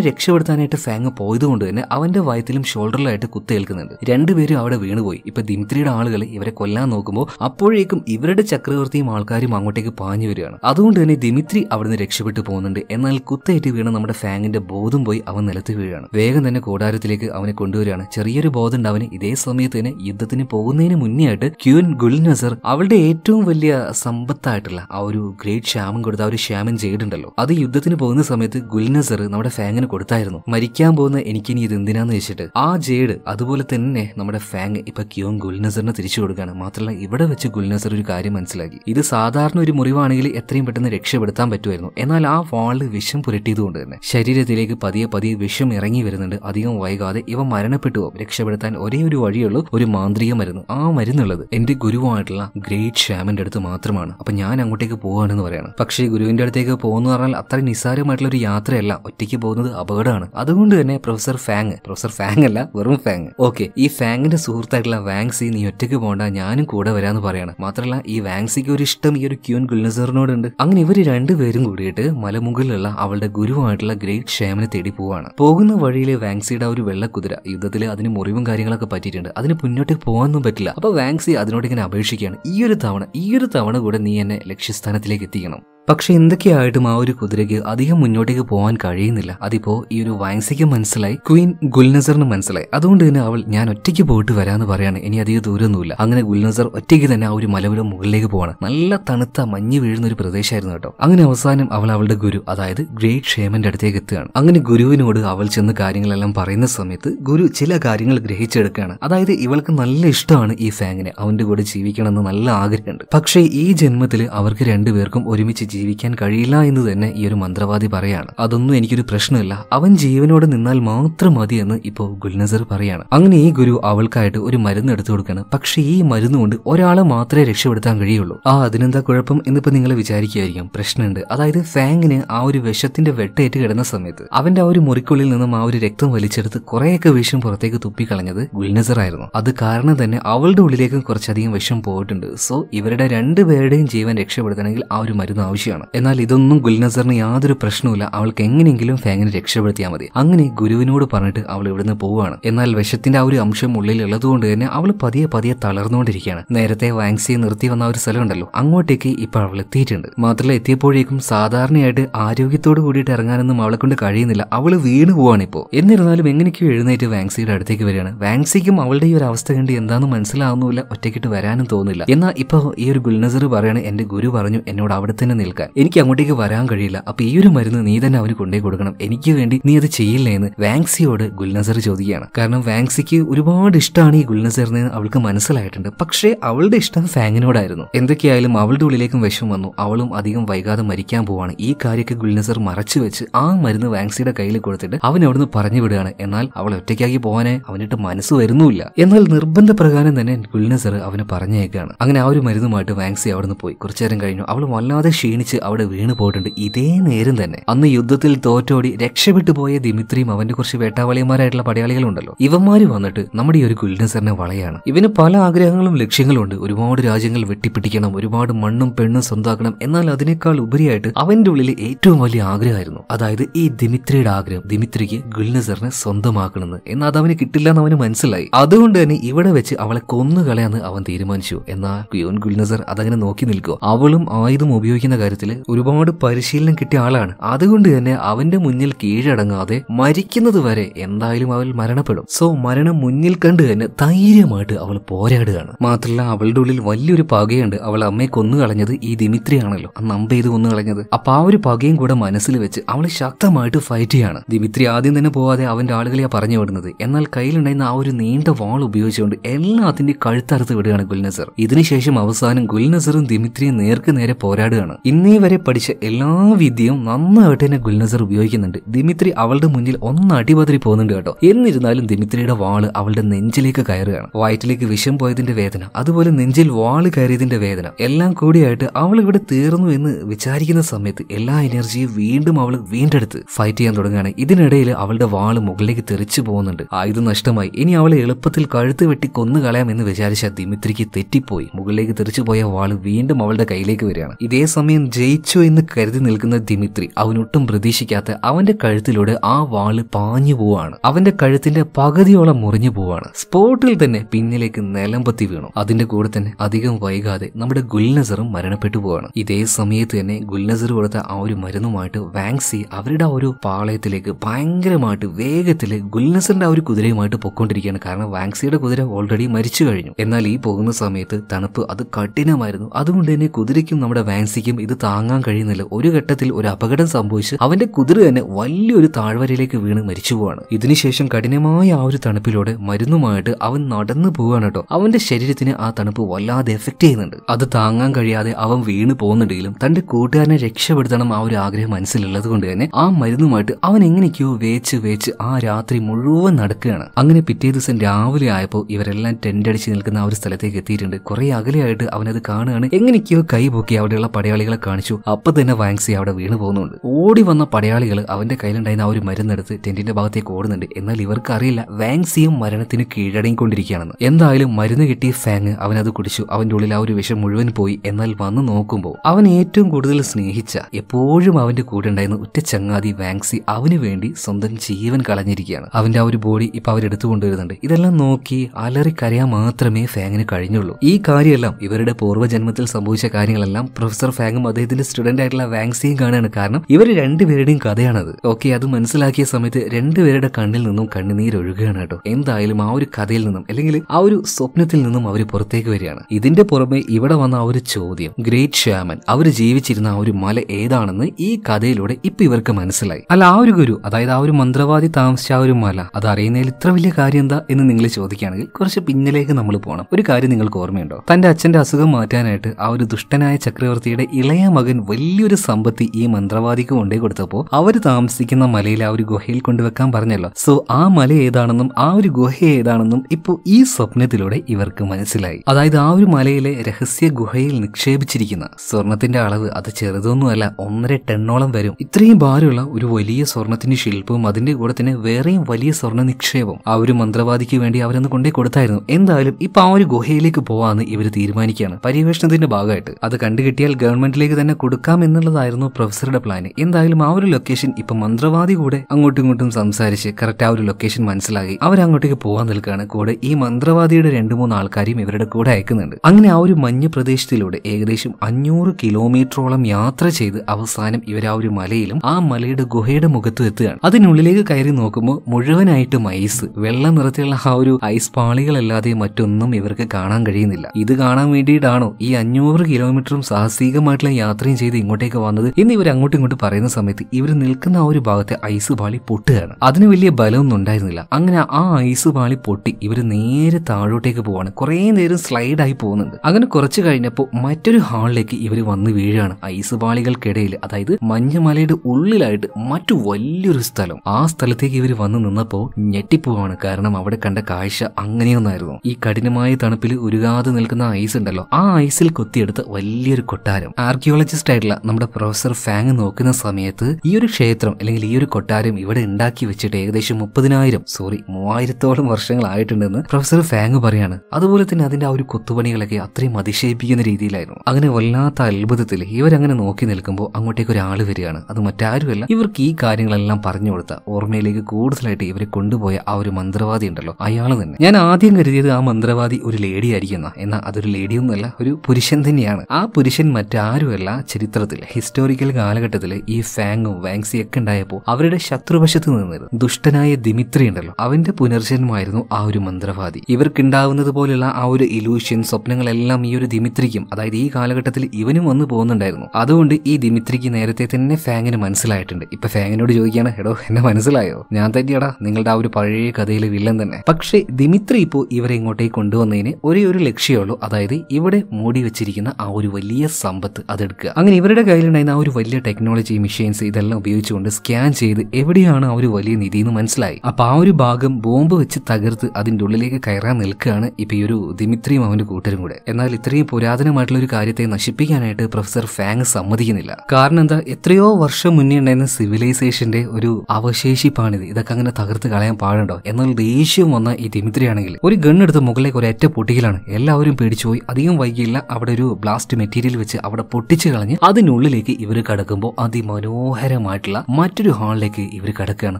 രക്ഷപ്പെടുത്താനായിട്ട് ഫാങ് പോയതുകൊണ്ട് തന്നെ അവന്റെ വയത്തിലും ഷോൾഡറിലായിട്ട് കുത്തേൽക്കുന്നുണ്ട് രണ്ടുപേരും അവിടെ വീണുപോയി. ഇപ്പൊ ദിമിത്രിയുടെ ആളുകൾ ഇവരെ കൊല്ലാൻ നോക്കുമ്പോൾ അപ്പോഴേക്കും ഇവരുടെ ചക്രവർത്തിയും ആൾക്കാരും അങ്ങോട്ടേക്ക് പാഞ്ഞു വരികയാണ്. അതുകൊണ്ട് തന്നെ ദിമിത്രി അവിടുന്ന് രക്ഷപ്പെട്ടു പോകുന്നുണ്ട്. എന്നാൽ കുത്തേറ്റ് വീണ നമ്മുടെ ഫാങ്ങിന്റെ ബോധം പോയി അവൻ നിലത്ത് വീഴുകയാണ്. വേഗം തന്നെ കൂടാരത്തിലേക്ക് അവനെ കൊണ്ടുവരികയാണ്. ചെറിയൊരു ബോധം ഉണ്ട് അവന്. ഇതേ സമയത്ത് തന്നെ യുദ്ധത്തിന് പോകുന്നതിന് മുന്നേ ആയിട്ട് ക്യൂൻ ഗുൽനസർ അവളുടെ ഏറ്റവും വലിയ സമ്പത്തായിട്ടുള്ള ആ ഒരു ഗ്രേറ്റ് ക്ഷാമം കൊടുത്ത ആ ഒരു ക്ഷാമം ചെയ്തിട്ടുണ്ടല്ലോ. അത് യുദ്ധത്തിന് പോകുന്ന സമയത്ത് ഗുൽനസർ നമ്മുടെ ഫാങ്ങിന് കൊടുത്തായിരുന്നു. മരിക്കാൻ പോകുന്ന എനിക്കിനി ഇത് എന്തിനാന്ന് വെച്ചിട്ട്. ആ ജേഡ് അതുപോലെ തന്നെ നമ്മുടെ ഫാങ് ഇപ്പൊ ക്യൂൻ ഗുൽനസറിന് തിരിച്ചു കൊടുക്കുകയാണ്. മാത്രമല്ല ഇവിടെ വെച്ച് ഗുൽനസർ ഒരു കാര്യം മനസ്സിലാക്കി. ഇത് സാധാരണ ഒരു മുറിവാണെങ്കിൽ എത്രയും പെട്ടെന്ന് രക്ഷപ്പെടുത്താൻ പറ്റുമായിരുന്നു. എന്നാൽ ആ വാളിൽ വിഷം പുരട്ടിയതുകൊണ്ട് തന്നെ. ശരീരത്തിലേക്ക് പതിയെ പതിയെ വിഷം ഇറങ്ങി വരുന്നുണ്ട്. അധികം വൈകാതെ ഇവ മരണപ്പെട്ടു പോകും. രക്ഷപ്പെടുത്താൻ ഒരേ ഒരു വഴിയുള്ളൂ ഒരു മാന്ത്രിക മരുന്ന്. ആ മരുന്നുള്ളത് എന്റെ ഗുരുവായിട്ടുള്ള ഗ്രേറ്റ് ഷ്യാമിന്റെ അടുത്ത് മാത്രമാണ്. അപ്പൊ ഞാൻ അങ്ങോട്ടേക്ക് പോവാണെന്ന് പറയാണ്. പക്ഷേ ഗുരുവിന്റെ അടുത്തേക്ക് പോകുന്നു പറഞ്ഞാൽ അത്ര നിസ്സാരമായിട്ടുള്ള ഒരു യാത്രയല്ല ഒറ്റയ്ക്ക് പോകുന്നത് അപകടമാണ്. അതുകൊണ്ട് തന്നെ പ്രൊഫസർ ഫാങ് പ്രൊഫസർ ഫാങ് അല്ല വെറും ഫാങ്. ഓക്കെ ഈ ഫാങ്ങിന്റെ സുഹൃത്തായിട്ടുള്ള വാങ്സി നീ ഒറ്റയ്ക്ക് പോകണ്ട ഞാനും കൂടെ വരാന്ന് പറയാണ്. മാത്രമല്ല ഈ വാങ്സിക്ക് ഒരു ഇഷ്ടം ഈ ഒരു ക്യൂൻ ഗുൽനസറിനോട് ഗുൽനസറിനോടുണ്ട്. അങ്ങനെ ഇവർ രണ്ടുപേരും കൂടിയിട്ട് മലമുകളിലുള്ള അവളുടെ ഗുരുവായിട്ടുള്ള ഗ്രേറ്റ് ക്ഷേമനെ തേടി പോവാണ്. പോകുന്ന വഴിയിലെ വാങ്സിയുടെ ഒരു വെള്ളക്കുതിര യുദ്ധത്തിൽ അതിന് മുറിവും കാര്യങ്ങളൊക്കെ പറ്റിയിട്ടുണ്ട്. അതിന് മുന്നോട്ടേക്ക് പോകാനൊന്നും പറ്റില്ല. അപ്പൊ വാങ്സി അതിനോട് ഇങ്ങനെ അപേക്ഷിക്കുകയാണ്. ഈ ഒരു തവണ ഈ ഒരു തവണ കൂടെ നീ എന്നെ ലക്ഷ്യസ്ഥാനത്തിലേക്ക് എത്തിക്കണം. പക്ഷെ എന്തൊക്കെയായിട്ടും ആ ഒരു കുതിരയ്ക്ക് അധികം മുന്നോട്ടേക്ക് പോകാൻ കഴിയുന്നില്ല. അതിപ്പോ ഈ ഒരു വയസ്സിക്ക് മനസ്സിലായി. ക്വീൻ ഗുൽനസറിന് മനസ്സിലായി. അതുകൊണ്ട് തന്നെ അവൾ ഞാൻ ഒറ്റയ്ക്ക് പോയിട്ട് വരാന്ന് പറയാണ്. ഇനി അധികം ദൂരമൊന്നുമില്ല. അങ്ങനെ ഗുൽനസർ ഒറ്റയ്ക്ക് തന്നെ ആ ഒരു മലയുടെ മുകളിലേക്ക് പോവാണ്. നല്ല തണുത്ത മഞ്ഞ് വീഴുന്ന ഒരു പ്രദേശമായിരുന്നു കേട്ടോ. അങ്ങനെ അവസാനം അവൾ അവളുടെ ഗുരു അതായത് ഗ്രേറ്റ് ഷേമന്റെ അടുത്തേക്ക് എത്തുകയാണ്. അങ്ങനെ ഗുരുവിനോട് അവൾ ചെന്ന് കാര്യങ്ങളെല്ലാം പറയുന്ന സമയത്ത് ഗുരു ചില കാര്യങ്ങൾ ഗ്രഹിച്ചെടുക്കുകയാണ്. അതായത് ഇവൾക്ക് നല്ല ഇഷ്ടമാണ് ഈ ഫാങ്ങിനെ. അവന്റെ കൂടെ ജീവിക്കണമെന്ന് നല്ല ആഗ്രഹമുണ്ട്. പക്ഷേ ഈ ജന്മത്തിൽ അവർക്ക് രണ്ടുപേർക്കും ഒരുമിച്ച് ജീവിക്കാൻ കഴിയില്ല എന്ന് തന്നെ ഈ ഒരു മന്ത്രവാദി പറയാണ്. അതൊന്നും എനിക്കൊരു പ്രശ്നമില്ല. അവൻ ജീവനോട് നിന്നാൽ മാത്രം മതി എന്ന് ഇപ്പോ ഗുൽനസർ പറയാണ്. അങ്ങനെ ഈ ഗുരു അവൾക്കായിട്ട് ഒരു മരുന്ന് എടുത്തു കൊടുക്കണം. പക്ഷേ ഈ മരുന്ന് കൊണ്ട് ഒരാളെ മാത്രമേ രക്ഷപ്പെടുത്താൻ കഴിയുള്ളൂ. ആ അതിനെന്താ കുഴപ്പം എന്നിപ്പോ നിങ്ങൾ വിചാരിക്കുകയായിരിക്കും പ്രശ്നമുണ്ട്. അതായത് ഫാങ്ങിന് ആ ഒരു വിഷത്തിന്റെ വെട്ടേറ്റ് കിടന്ന സമയത്ത് അവന്റെ ആ ഒരു മുറിക്കുള്ളിൽ നിന്നും ആ ഒരു രക്തം വലിച്ചെടുത്ത് കുറേയൊക്കെ വിഷം പുറത്തേക്ക് തുപ്പിക്കളഞ്ഞത് ഗുൽനസർ ആയിരുന്നു. അത് കാരണം തന്നെ അവളുടെ ഉള്ളിലേക്കും കുറച്ചധികം വിഷം പോയിട്ടുണ്ട്. സോ ഇവരുടെ രണ്ടുപേരുടെയും ജീവൻ രക്ഷപ്പെടുത്തണമെങ്കിൽ ആ ഒരു മരുന്ന് ആവശ്യമാണ് എന്നാൽ ഇതൊന്നും ഗുൽനസറിന് യാതൊരു പ്രശ്നവുമില്ല. അവൾക്ക് എങ്ങനെയെങ്കിലും ഫാങ്ങിനെ രക്ഷപ്പെടുത്തിയാൽ മതി. അങ്ങനെ ഗുരുവിനോട് പറഞ്ഞിട്ട് അവൾ ഇവിടുന്ന് പോവുകയാണ്. എന്നാൽ വിഷത്തിന്റെ ആ ഒരു അംശം ഉള്ളിൽ ഉള്ളതുകൊണ്ട് തന്നെ അവൾ പതിയെ പതിയെ തളർന്നുകൊണ്ടിരിക്കുകയാണ്. നേരത്തെ വാങ്സിയെ നിർത്തി വന്ന ഒരു സ്ഥലം ഉണ്ടല്ലോ. അങ്ങോട്ടേക്ക് ഇപ്പോൾ അവൾ എത്തിയിട്ടുണ്ട്. മാത്രമല്ല എത്തിയപ്പോഴേക്കും സാധാരണയായിട്ട് ആരോഗ്യത്തോട് കൂടിയിട്ട് ഇറങ്ങാനൊന്നും അവളെ കൊണ്ട് കഴിയുന്നില്ല. അവൾ വീണ് പോവാണ് ഇപ്പോൾ. എന്നിരുന്നാലും എങ്ങനെയൊക്കെയോ എഴുന്നേറ്റ് വാങ്സിയുടെ അടുത്തേക്ക് വരികയാണ്. വാങ്സിക്കും അവളുടെ ഈ ഒരു അവസ്ഥ കണ്ട് എന്താണെന്ന് മനസ്സിലാവുന്നില്ല. ഒറ്റയ്ക്കിട്ട് വരാനും തോന്നില്ല എന്നാൽ ഇപ്പോൾ ഈ ഒരു ഗുൽനസർ പറയാണ് എന്റെ ഗുരു പറഞ്ഞു എന്നോട് അവിടെ തന്നെ നിൽക്കാൻ എനിക്ക് അങ്ങോട്ടേക്ക് വരാൻ കഴിയില്ല. അപ്പൊ ഈ ഒരു മരുന്ന് നീ തന്നെ അവന് കൊണ്ടേ കൊടുക്കണം. എനിക്ക് വേണ്ടി നീ അത് ചെയ്യില്ല എന്ന് വാങ്സിയോട് ഗുൽനസർ ചോദിക്കുകയാണ്. കാരണം വാങ്സിക്ക് ഒരുപാട് ഇഷ്ടമാണ് ഈ ഗുൽനസറിനെ അവൾക്ക് മനസ്സിലായിട്ടുണ്ട്. പക്ഷേ അവളുടെ ഇഷ്ടം ഫാങ്ങിനോടായിരുന്നു. എന്തൊക്കെയായാലും അവളുടെ ഉള്ളിലേക്കും വിഷം വന്നു. അവളും അധികം വൈകാതെ മരിക്കാൻ പോവാണ്. ഈ കാര്യമൊക്കെ ഗുൽനസർ മറച്ചു വെച്ച് ആ മരുന്ന് വാങ്സിയുടെ കയ്യിൽ കൊടുത്തിട്ട് അവൻ അവിടുന്ന് പറഞ്ഞു വിടുകയാണ്. എന്നാൽ അവൾ ഒറ്റയ്ക്കാക്കി പോകാനെ അവനിട്ട് മനസ്സ് വരുന്നുമില്ല. എന്നാൽ നിർബന്ധ പ്രകാരം തന്നെ ഗുൽനസർ അവന് പറഞ്ഞേക്കാണ്. അങ്ങനെ ആ ഒരു മരുന്നുമായിട്ട് വാങ്സി അവിടുന്ന് പോയി. കുറച്ചു നേരം കഴിഞ്ഞു. അവൾ വല്ലാതെ ക്ഷീണി ക്ഷീണിച്ച് അവിടെ വീണു പോയിട്ടുണ്ട്. ഇതേ നേരം തന്നെ. അന്ന് യുദ്ധത്തിൽ തോറ്റോടി രക്ഷപ്പെട്ടു പോയ ദിമിത്രിയും അവന്റെ കുറച്ച് വേട്ടാവളിയന്മാരായിട്ടുള്ള പടയാളികളുണ്ടല്ലോ. ഇവന്മാര് വന്നിട്ട് നമ്മുടെ ഈ ഒരു ഗുൽനസറിനെ വളയാണ്. ഇവന് പല ആഗ്രഹങ്ങളും ലക്ഷ്യങ്ങളും ഉണ്ട് ഒരുപാട് രാജ്യങ്ങൾ വെട്ടിപ്പിടിക്കണം ഒരുപാട് മണ്ണും പെണ്ണും സ്വന്താക്കണം. എന്നാൽ അതിനേക്കാൾ ഉപരിയായിട്ട് അവന്റെ ഉള്ളിൽ ഏറ്റവും വലിയ ആഗ്രഹമായിരുന്നു. അതായത് ഈ ദിമിത്രിയുടെ ആഗ്രഹം ദിമിത്രിക്ക് ഗുൽനസറിനെ സ്വന്തമാക്കണമെന്ന്. എന്നാൽ അത് അവന് കിട്ടില്ല എന്ന് അവന് മനസ്സിലായി. അതുകൊണ്ട് തന്നെ ഇവിടെ വെച്ച് അവളെ കൊന്നുകളയാന്ന് അവൻ തീരുമാനിച്ചു. എന്നാൽ ഗുൽനസർ അതങ്ങനെ നോക്കി നിൽക്കുക. അവളും ആയുധം ഉപയോഗിക്കുന്ന കാര്യത്തിൽ ഒരുപാട് പരിശീലനം കിട്ടിയ ആളാണ്. അതുകൊണ്ട് തന്നെ അവന്റെ മുന്നിൽ കീഴടങ്ങാതെ മരിക്കുന്നത് വരെ എന്തായാലും അവൾ മരണപ്പെടും. സോ മരണം മുന്നിൽ കണ്ട് തന്നെ ധൈര്യമായിട്ട് അവൾ പോരാടുകയാണ്. മാത്രമല്ല അവളുടെ ഉള്ളിൽ വലിയൊരു പകയുണ്ട്. അവൾ അമ്മയെ കൊന്നു കളഞ്ഞത് ഈ ദിമിത്രി ആണല്ലോ അന്ന് അമ്പ കൊന്നു കളഞ്ഞത് അപ്പൊ ആ ഒരു പകയും കൂടെ മനസ്സിൽ വെച്ച് അവൾ ശക്തമായിട്ട് ഫൈറ്റ് ചെയ്യാണ്. ദിമിത്രി ആദ്യം തന്നെ പോവാതെ അവന്റെ ആളുകളെയാ പറഞ്ഞു വിടുന്നത്. എന്നാൽ കയ്യിലുണ്ടായിരുന്ന ആ ഒരു നീണ്ട വാൾ ഉപയോഗിച്ചുകൊണ്ട് എല്ലാത്തിന്റെ കഴുത്തറുത്ത് വിടുകയാണ് ഗുൽനസർ. ഇതിനുശേഷം അവസാനം ഗുൽനസറും ദിമിത്രിയും നേർക്ക് നേരെ പോരാടുകയാണ്. ഇന്നേ വരെ പഠിച്ച എല്ലാ വിദ്യയും നന്നായിട്ട് തന്നെ ഗുൽനസർ ഉപയോഗിക്കുന്നുണ്ട്. ദിമിത്രി അവളുടെ മുന്നിൽ ഒന്ന് അടിപതിരി പോകുന്നുണ്ട് കേട്ടോ. എന്നിരുന്നാലും ദിമിത്രിയുടെ വാൾ അവളുടെ നെഞ്ചിലേക്ക് കയറുകയാണ്. വയറ്റിലേക്ക് വിഷം പോയതിന്റെ വേദന അതുപോലെ നെഞ്ചിൽ വാൾ കയറിയതിന്റെ വേദന എല്ലാം കൂടിയായിട്ട് അവൾ ഇവിടെ തീർന്നു എന്ന് വിചാരിക്കുന്ന സമയത്ത് എല്ലാ എനർജിയും വീണ്ടും അവൾ വീണ്ടെടുത്ത് ഫൈറ്റ് ചെയ്യാൻ തുടങ്ങുകയാണ്. ഇതിനിടയിൽ അവളുടെ വാൾ മുകളിലേക്ക് തെറിച്ചു പോകുന്നുണ്ട്. ആയുധം നഷ്ടമായി. ഇനി അവളെ എളുപ്പത്തിൽ കഴുത്ത് വെട്ടി കൊന്നു കളയാം എന്ന് വിചാരിച്ച ദിമിത്രിക്ക് തെറ്റിപ്പോയി. മുകളിലേക്ക് തെറിച്ചു പോയ വാൾ വീണ്ടും അവളുടെ കയ്യിലേക്ക് വരികയാണ്. ഇതേ സമയം ജയിച്ചു എന്ന് കരുതി നിൽക്കുന്ന ദിമിത്രി അവനൊട്ടും പ്രതീക്ഷിക്കാത്ത അവന്റെ കഴുത്തിലൂടെ ആ വാൾ പാഞ്ഞു പോവാണ്. അവന്റെ കഴുത്തിന്റെ പകുതിയോളം മുറിഞ്ഞു പോവാണ്. സ്പോട്ടിൽ തന്നെ പിന്നിലേക്ക് നിലമ്പത്തി വീണു. അതിന്റെ കൂടെ തന്നെ അധികം വൈകാതെ നമ്മുടെ ഗുൽനസറും മരണപ്പെട്ടു പോവാണ്. ഇതേ സമയത്ത് തന്നെ ഗുൽനസർ കൊടുത്ത ആ ഒരു മരുന്നുമായിട്ട് വാങ്സി അവരുടെ ആ ഒരു പാളയത്തിലേക്ക് ഭയങ്കരമായിട്ട് വേഗത്തിൽ ഗുൽനസറിന്റെ ആ ഒരു കുതിരയുമായിട്ട് പൊക്കോണ്ടിരിക്കുകയാണ് കാരണം വാങ്സിയുടെ കുതിര ഓൾറെഡി മരിച്ചു കഴിഞ്ഞു. എന്നാൽ ഈ പോകുന്ന സമയത്ത് തണുപ്പ് അത് കഠിനമായിരുന്നു. അതുകൊണ്ട് തന്നെ കുതിരയ്ക്കും നമ്മുടെ വാങ്സിക്കും ഇത് താങ്ങാൻ കഴിയുന്നില്ല. ഒരു ഘട്ടത്തിൽ ഒരു അപകടം സംഭവിച്ച് അവന്റെ കുതിര തന്നെ വലിയൊരു താഴ്വരയിലേക്ക് വീണ് മരിച്ചു പോവാണ്. ഇതിനുശേഷം കഠിനമായ ആ ഒരു തണുപ്പിലൂടെ മരുന്നുമായിട്ട് അവൻ നടന്നു പോവാണ് കേട്ടോ. അവന്റെ ശരീരത്തിന് ആ തണുപ്പ് വല്ലാതെ എഫക്ട് ചെയ്യുന്നുണ്ട്. അത് താങ്ങാൻ കഴിയാതെ അവൻ വീണ് പോകുന്നുണ്ടെങ്കിലും തന്റെ കൂട്ടുകാരനെ രക്ഷപ്പെടുത്തണം ആ ഒരു ആഗ്രഹം മനസ്സിലുള്ളത് കൊണ്ട് തന്നെ ആ മരുന്നുമായിട്ട് അവൻ എങ്ങനെയൊക്കെയോ വേച്ച് വേച്ച് ആ രാത്രി മുഴുവൻ നടക്കുകയാണ്. അങ്ങനെ പിറ്റേ ദിവസം രാവിലെ ആയപ്പോൾ ഇവരെല്ലാം ടെന്റ് അടിച്ച് നിൽക്കുന്ന ആ ഒരു സ്ഥലത്തേക്ക് എത്തിയിട്ടുണ്ട്. കുറെ അകലെയായിട്ട് അവനത് കാണുകയാണ്. എങ്ങനെയൊക്കെയോ കൈ പൊക്കി അവിടെയുള്ള പടയാളികളെ കാണിച്ചു. അപ്പൊ തന്നെ വാങ്സി അവിടെ വീണ് പോകുന്നുണ്ട്. ഓടി വന്ന പടയാളികൾ അവന്റെ കയ്യിലുണ്ടായിരുന്ന ആ ഒരു മരുന്നെടുത്ത് ടെന്റിന്റെ ഭാഗത്തേക്ക് ഓടുന്നുണ്ട്. എന്നാൽ ഇവർക്ക് അറിയില്ല വാങ്സിയും മരണത്തിന് കീഴടങ്ങിക്കൊണ്ടിരിക്കുകയാണെന്ന്. എന്തായാലും മരുന്ന് കിട്ടിയ ഫാങ് അവനത് കുടിച്ചു. അവന്റെ ഉള്ളിൽ ആ ഒരു വിഷം മുഴുവൻ പോയി. എന്നാൽ വന്ന് നോക്കുമ്പോൾ അവൻ ഏറ്റവും കൂടുതൽ സ്നേഹിച്ച എപ്പോഴും അവന്റെ കൂടെ ഉണ്ടായിരുന്ന ഉറ്റ ചങ്ങാതി വാങ്സി അവന് വേണ്ടി സ്വന്തം ജീവൻ കളഞ്ഞിരിക്കുകയാണ്. അവന്റെ ആ ഒരു ബോഡി ഇപ്പൊ അവരെടുത്തു കൊണ്ടുവരുന്നുണ്ട് ഇതെല്ലാം നോക്കി അലറി കരയാൻ മാത്രമേ ഫാങ്ങിന് കഴിഞ്ഞുള്ളൂ. ഈ കാര്യമെല്ലാം ഇവരുടെ പൂർവജന്മത്തിൽ സംഭവിച്ച കാര്യങ്ങളെല്ലാം പ്രൊഫസർ ഫാങ്ങും അദ്ദേഹത്തിന്റെ സ്റ്റുഡന്റ് ആയിട്ടുള്ള വാങ്സിയും കാണുകയാണ് കാരണം ഇവർ രണ്ടുപേരുടെയും കഥയാണത്. ഓക്കെ അത് മനസ്സിലാക്കിയ സമയത്ത് രണ്ടുപേരുടെ കണ്ണിൽ നിന്നും കണ്ണുനീർ ഒഴുകുകയാണ് കേട്ടോ. എന്തായാലും ആ ഒരു കഥയിൽ നിന്നും അല്ലെങ്കിൽ ആ ഒരു സ്വപ്നത്തിൽ നിന്നും അവർ പുറത്തേക്ക് വരികയാണ്. ഇതിന്റെ പുറമെ ഇവിടെ വന്ന ആ ഒരു ചോദ്യം ഗ്രേറ്റ് ഷ്യാമൻ അവർ ജീവിച്ചിരുന്ന ആ ഒരു മല ഏതാണെന്ന് ഈ കഥയിലൂടെ ഇപ്പൊ ഇവർക്ക് മനസ്സിലായി. അല്ല ആ ഒരു ഗുരു അതായത് ആ ഒരു മന്ത്രവാദി താമസിച്ച ആ ഒരു മല അത് അറിയുന്നതിൽ ഇത്ര വലിയ കാര്യം എന്താ എന്ന് നിങ്ങൾ ചോദിക്കുകയാണെങ്കിൽ കുറച്ച് പിന്നിലേക്ക് നമ്മൾ പോകണം ഒരു കാര്യം നിങ്ങൾക്ക് ഓർമ്മയുണ്ടോ? തന്റെ അച്ഛന്റെ അസുഖം മാറ്റാനായിട്ട് ആ ഒരു ദുഷ്ടനായ ചക്രവർത്തിയുടെ ഇളയ മകൻ വലിയൊരു സമ്പത്തി ഈ മന്ത്രവാദിക്ക് കൊണ്ടേ കൊടുത്തപ്പോ അവർ താമസിക്കുന്ന മലയിൽ ആ ഒരു ഗുഹയിൽ കൊണ്ടുവെക്കാൻ പറഞ്ഞല്ലോ. സോ ആ മല ഏതാണെന്നും ആ ഒരു ഗുഹ ഏതാണെന്നും ഇപ്പൊ ഈ സ്വപ്നത്തിലൂടെ ഇവർക്ക് മനസ്സിലായി. അതായത് ആ ഒരു മലയിലെ രഹസ്യ ഗുഹയിൽ നിക്ഷേപിച്ചിരിക്കുന്ന സ്വർണത്തിന്റെ അളവ് അത് ചെറുതൊന്നുമല്ല ഒന്നര ടെണ്ണോളം വരും. ഇത്രയും ഭാരമുള്ള ഒരു വലിയ സ്വർണത്തിന്റെ ശില്പവും അതിന്റെ കൂടെ തന്നെ വേറെയും വലിയ സ്വർണ നിക്ഷേപം ആ ഒരു മന്ത്രവാദിക്ക് വേണ്ടി അവരൊന്ന് കൊണ്ടേ കൊടുത്തായിരുന്നു. എന്തായാലും ഇപ്പൊ ആ ഒരു ഗുഹയിലേക്ക് പോവാന്ന് ഇവർ തീരുമാനിക്കുകയാണ്. പര്യവേഷണത്തിന്റെ ഭാഗമായിട്ട്. അത് കണ്ടുകിട്ടിയാൽ ഗവൺമെന്റിലേക്ക് തന്നെ കൊടുക്കാം എന്നുള്ളതായിരുന്നു പ്രൊഫസറുടെ പ്ലാൻ എന്തായാലും ആ ഒരു ലൊക്കേഷൻ ഇപ്പൊ മന്ത്രവാദി കൂടെ അങ്ങോട്ടും ഇങ്ങോട്ടും സംസാരിച്ച് കറക്റ്റ് ആ ഒരു ലൊക്കേഷൻ മനസ്സിലാക്കി അവരങ്ങോട്ടേക്ക് പോകാൻ നിൽക്കുകയാണ് കൂടെ ഈ മന്ത്രവാദിയുടെ രണ്ടു മൂന്ന് ആൾക്കാരെയും ഇവരുടെ കൂടെ അയക്കുന്നുണ്ട്. അങ്ങനെ ആ ഒരു മഞ്ഞ് പ്രദേശത്തിലൂടെ ഏകദേശം അഞ്ഞൂറ് കിലോമീറ്ററോളം യാത്ര ചെയ്ത് അവസാനം ഇവർ ആ ഒരു മലയിലും ആ മലയുടെ ഗുഹയുടെ മുഖത്തും എത്തുകയാണ്. അതിനുള്ളിലേക്ക് കയറി നോക്കുമ്പോൾ മുഴുവനായിട്ടും ഐസ് വെള്ള നിറത്തിലുള്ള ആ ഒരു ഐസ് പാളികളല്ലാതെ മറ്റൊന്നും ഇവർക്ക് കാണാൻ കഴിയുന്നില്ല. ഇത് കാണാൻ വേണ്ടിയിട്ടാണോ ഈ അഞ്ഞൂറ് കിലോമീറ്ററും സാഹസികമായിട്ടുള്ള യാത്രയും ചെയ്ത് ഇങ്ങോട്ടേക്ക് വന്നത് എന്ന് ഇവർ അങ്ങോട്ടും ഇങ്ങോട്ട് പറയുന്ന സമയത്ത് ഇവർ നിൽക്കുന്ന ആ ഒരു ഭാഗത്തെ ഐസ് പാളി പൊട്ടുകയാണ്. അതിന് വലിയ ബലമൊന്നും ഉണ്ടായിരുന്നില്ല. അങ്ങനെ ആ ഐസ് പാളി പൊട്ടി ഇവർ നേരെ താഴോട്ടേക്ക് പോവാണ്. കുറേ നേരം സ്ലൈഡ് ആയി പോകുന്നുണ്ട്. അങ്ങനെ കുറച്ച് കഴിഞ്ഞപ്പോൾ മറ്റൊരു ഹാളിലേക്ക് ഇവർ വന്ന് വീഴാണ്. ഐസ് പാളികൾക്കിടയിൽ അതായത് മഞ്ഞമലയുടെ ഉള്ളിലായിട്ട് മറ്റു വലിയൊരു സ്ഥലം. ആ സ്ഥലത്തേക്ക് ഇവർ വന്ന് നിന്നപ്പോൾ ഞെട്ടിപ്പോവാണ്. കാരണം അവിടെ കണ്ട കാഴ്ച അങ്ങനെയൊന്നായിരുന്നു. ഈ കഠിനമായ തണുപ്പിൽ ഉരുകാതെ നിൽക്കുന്ന ഐസ് ഉണ്ടല്ലോ ആ ഐസിൽ കൊത്തിയെടുത്ത വലിയൊരു കൊട്ടാരം. ആർക്കിയോളജിസ്റ്റ് ആയിട്ടുള്ള നമ്മുടെ പ്രൊഫസർ ഫാങ് നോക്കുന്ന സമയത്ത് ഈ ഒരു ക്ഷേത്രം അല്ലെങ്കിൽ ഈ ഒരു കൊട്ടാരം ഇവിടെ ഉണ്ടാക്കി വെച്ചിട്ട് ഏകദേശം മുപ്പതിനായിരം സോറി മൂവായിരത്തോളം വർഷങ്ങളായിട്ടുണ്ടെന്ന് പ്രൊഫസർ ഫാങ് പറയാണ്. അതുപോലെ തന്നെ അതിന്റെ ആ ഒരു കൊത്തുപണികളൊക്കെ അത്രയും അതിശയിപ്പിക്കുന്ന രീതിയിലായിരുന്നു. അങ്ങനെ വല്ലാത്ത അത്ഭുതത്തിൽ ഇവരങ്ങനെ നോക്കി നിൽക്കുമ്പോൾ അങ്ങോട്ടേക്ക് ഒരാൾ വരികയാണ്. അത് മറ്റാരുമല്ല ഇവർക്ക് ഈ കാര്യങ്ങളെല്ലാം പറഞ്ഞു കൊടുത്ത ഓർമ്മയിലേക്ക് കൂടുതലായിട്ട് ഇവരെ കൊണ്ടുപോയ ആ ഒരു മന്ത്രവാദി ഉണ്ടല്ലോ അയാൾ തന്നെ. ഞാൻ ആദ്യം കരുതിയത് ആ മന്ത്രവാദി ഒരു ലേഡി ആയിരിക്കുന്ന എന്നാൽ അതൊരു ലേഡിയൊന്നുമല്ല ഒരു പുരുഷൻ തന്നെയാണ്. ആ പുരുഷൻ മറ്റാരുമല്ല ചരിത്രത്തിൽ ഹിസ്റ്റോറിക്കൽ കാലഘട്ടത്തിൽ ഈ ഫാങ്ങും വാങ്സിയും ഒക്കെ ഉണ്ടായപ്പോൾ അവരുടെ ശത്രുവശത്ത് നിന്നിരുന്നു. ദുഷ്ടനായ ദിമിത്രി ഉണ്ടല്ലോ അവന്റെ പുനർജന്മമായിരുന്നു ആ ഒരു മന്ത്രവാദി. ഇവർക്കുണ്ടാവുന്നത് പോലുള്ള ആ ഒരു ഇലൂഷൻ സ്വപ്നങ്ങളെല്ലാം ഈ ഒരു ദിമിത്രിക്കും അതായത് ഈ കാലഘട്ടത്തിൽ ഇവനും വന്നു പോകുന്നുണ്ടായിരുന്നു. അതുകൊണ്ട് ഈ ദിമിത്രിക്ക് നേരത്തെ തന്നെ ഫാങ്ങിന് മനസ്സിലായിട്ടുണ്ട്. ഇപ്പൊ ഫാങ്ങിനോട് ചോദിക്കുകയാണ് എടോ എന്നെ മനസ്സിലായോ? ഞാൻ തന്നെയാടാ നിങ്ങളുടെ ആ ഒരു പഴയ കഥയിലെ വില്ലൻ തന്നെ. പക്ഷേ ദിമിത്രി ഇപ്പോൾ ഇവരെ ഇങ്ങോട്ടേക്ക് കൊണ്ടുവന്നതിന് ഒരേ ഒരു ലക്ഷ്യമേ അതായത് ഇവിടെ മൂടി വെച്ചിരിക്കുന്ന ആ ഒരു വലിയ സമ്പത്ത് അതെടുക്കുക അങ്ങനെ ഇവരുടെ കയ്യിലുണ്ടായിരുന്ന ആ ഒരു വലിയ ടെക്നോളജി മെഷീൻസ് ഇതെല്ലാം ഉപയോഗിച്ചുകൊണ്ട് സ്കാൻ ചെയ്ത് എവിടെയാണ് ആ ഒരു വലിയ നിധി എന്ന് മനസ്സിലായി. അപ്പൊ ആ ഒരു ഭാഗം ബോംബ് വെച്ച് തകർത്ത് അതിന്റെ ഉള്ളിലേക്ക് കയറാൻ നിൽക്കുകയാണ് ഇപ്പൊ ഈ ഒരു ദിമിത്രിയും അവന്റെ കൂട്ടരും കൂടെ. എന്നാൽ ഇത്രയും പുരാതനമായിട്ടുള്ള ഒരു കാര്യത്തെ നശിപ്പിക്കാനായിട്ട് പ്രൊഫസർ ഫാങ് സമ്മതിക്കുന്നില്ല. കാരണം എന്താ? എത്രയോ വർഷം മുന്നേ ഉണ്ടായിരുന്ന സിവിലൈസേഷന്റെ ഒരു അവശേഷിപ്പാണിത്. ഇതൊക്കെ അങ്ങനെ തകർത്ത് കളയാൻ പാടുണ്ടോ? എന്നാൽ ദേഷ്യം വന്ന ഈ ദിമിത്രി ആണെങ്കിൽ ഒരു ഗണ്ണെടുത്ത് മുകളിലേക്ക് ഒരു ഏറ്റ പൊട്ടിക്കലാണ്. എല്ലാവരും പേടിച്ചുപോയി. അധികം വൈകിയില്ല. അവിടെ ഒരു ബ്ലാസ്റ്റ് മെറ്റീരിയൽ വെച്ച് അവിടെ പൊട്ടിച്ചു കളഞ്ഞ് അതിനുള്ളിലേക്ക് ഇവർ കടക്കുമ്പോൾ അതിമനോഹരമായിട്ടുള്ള മറ്റൊരു ഹാളിലേക്ക് ഇവർ കടക്കുകയാണ്.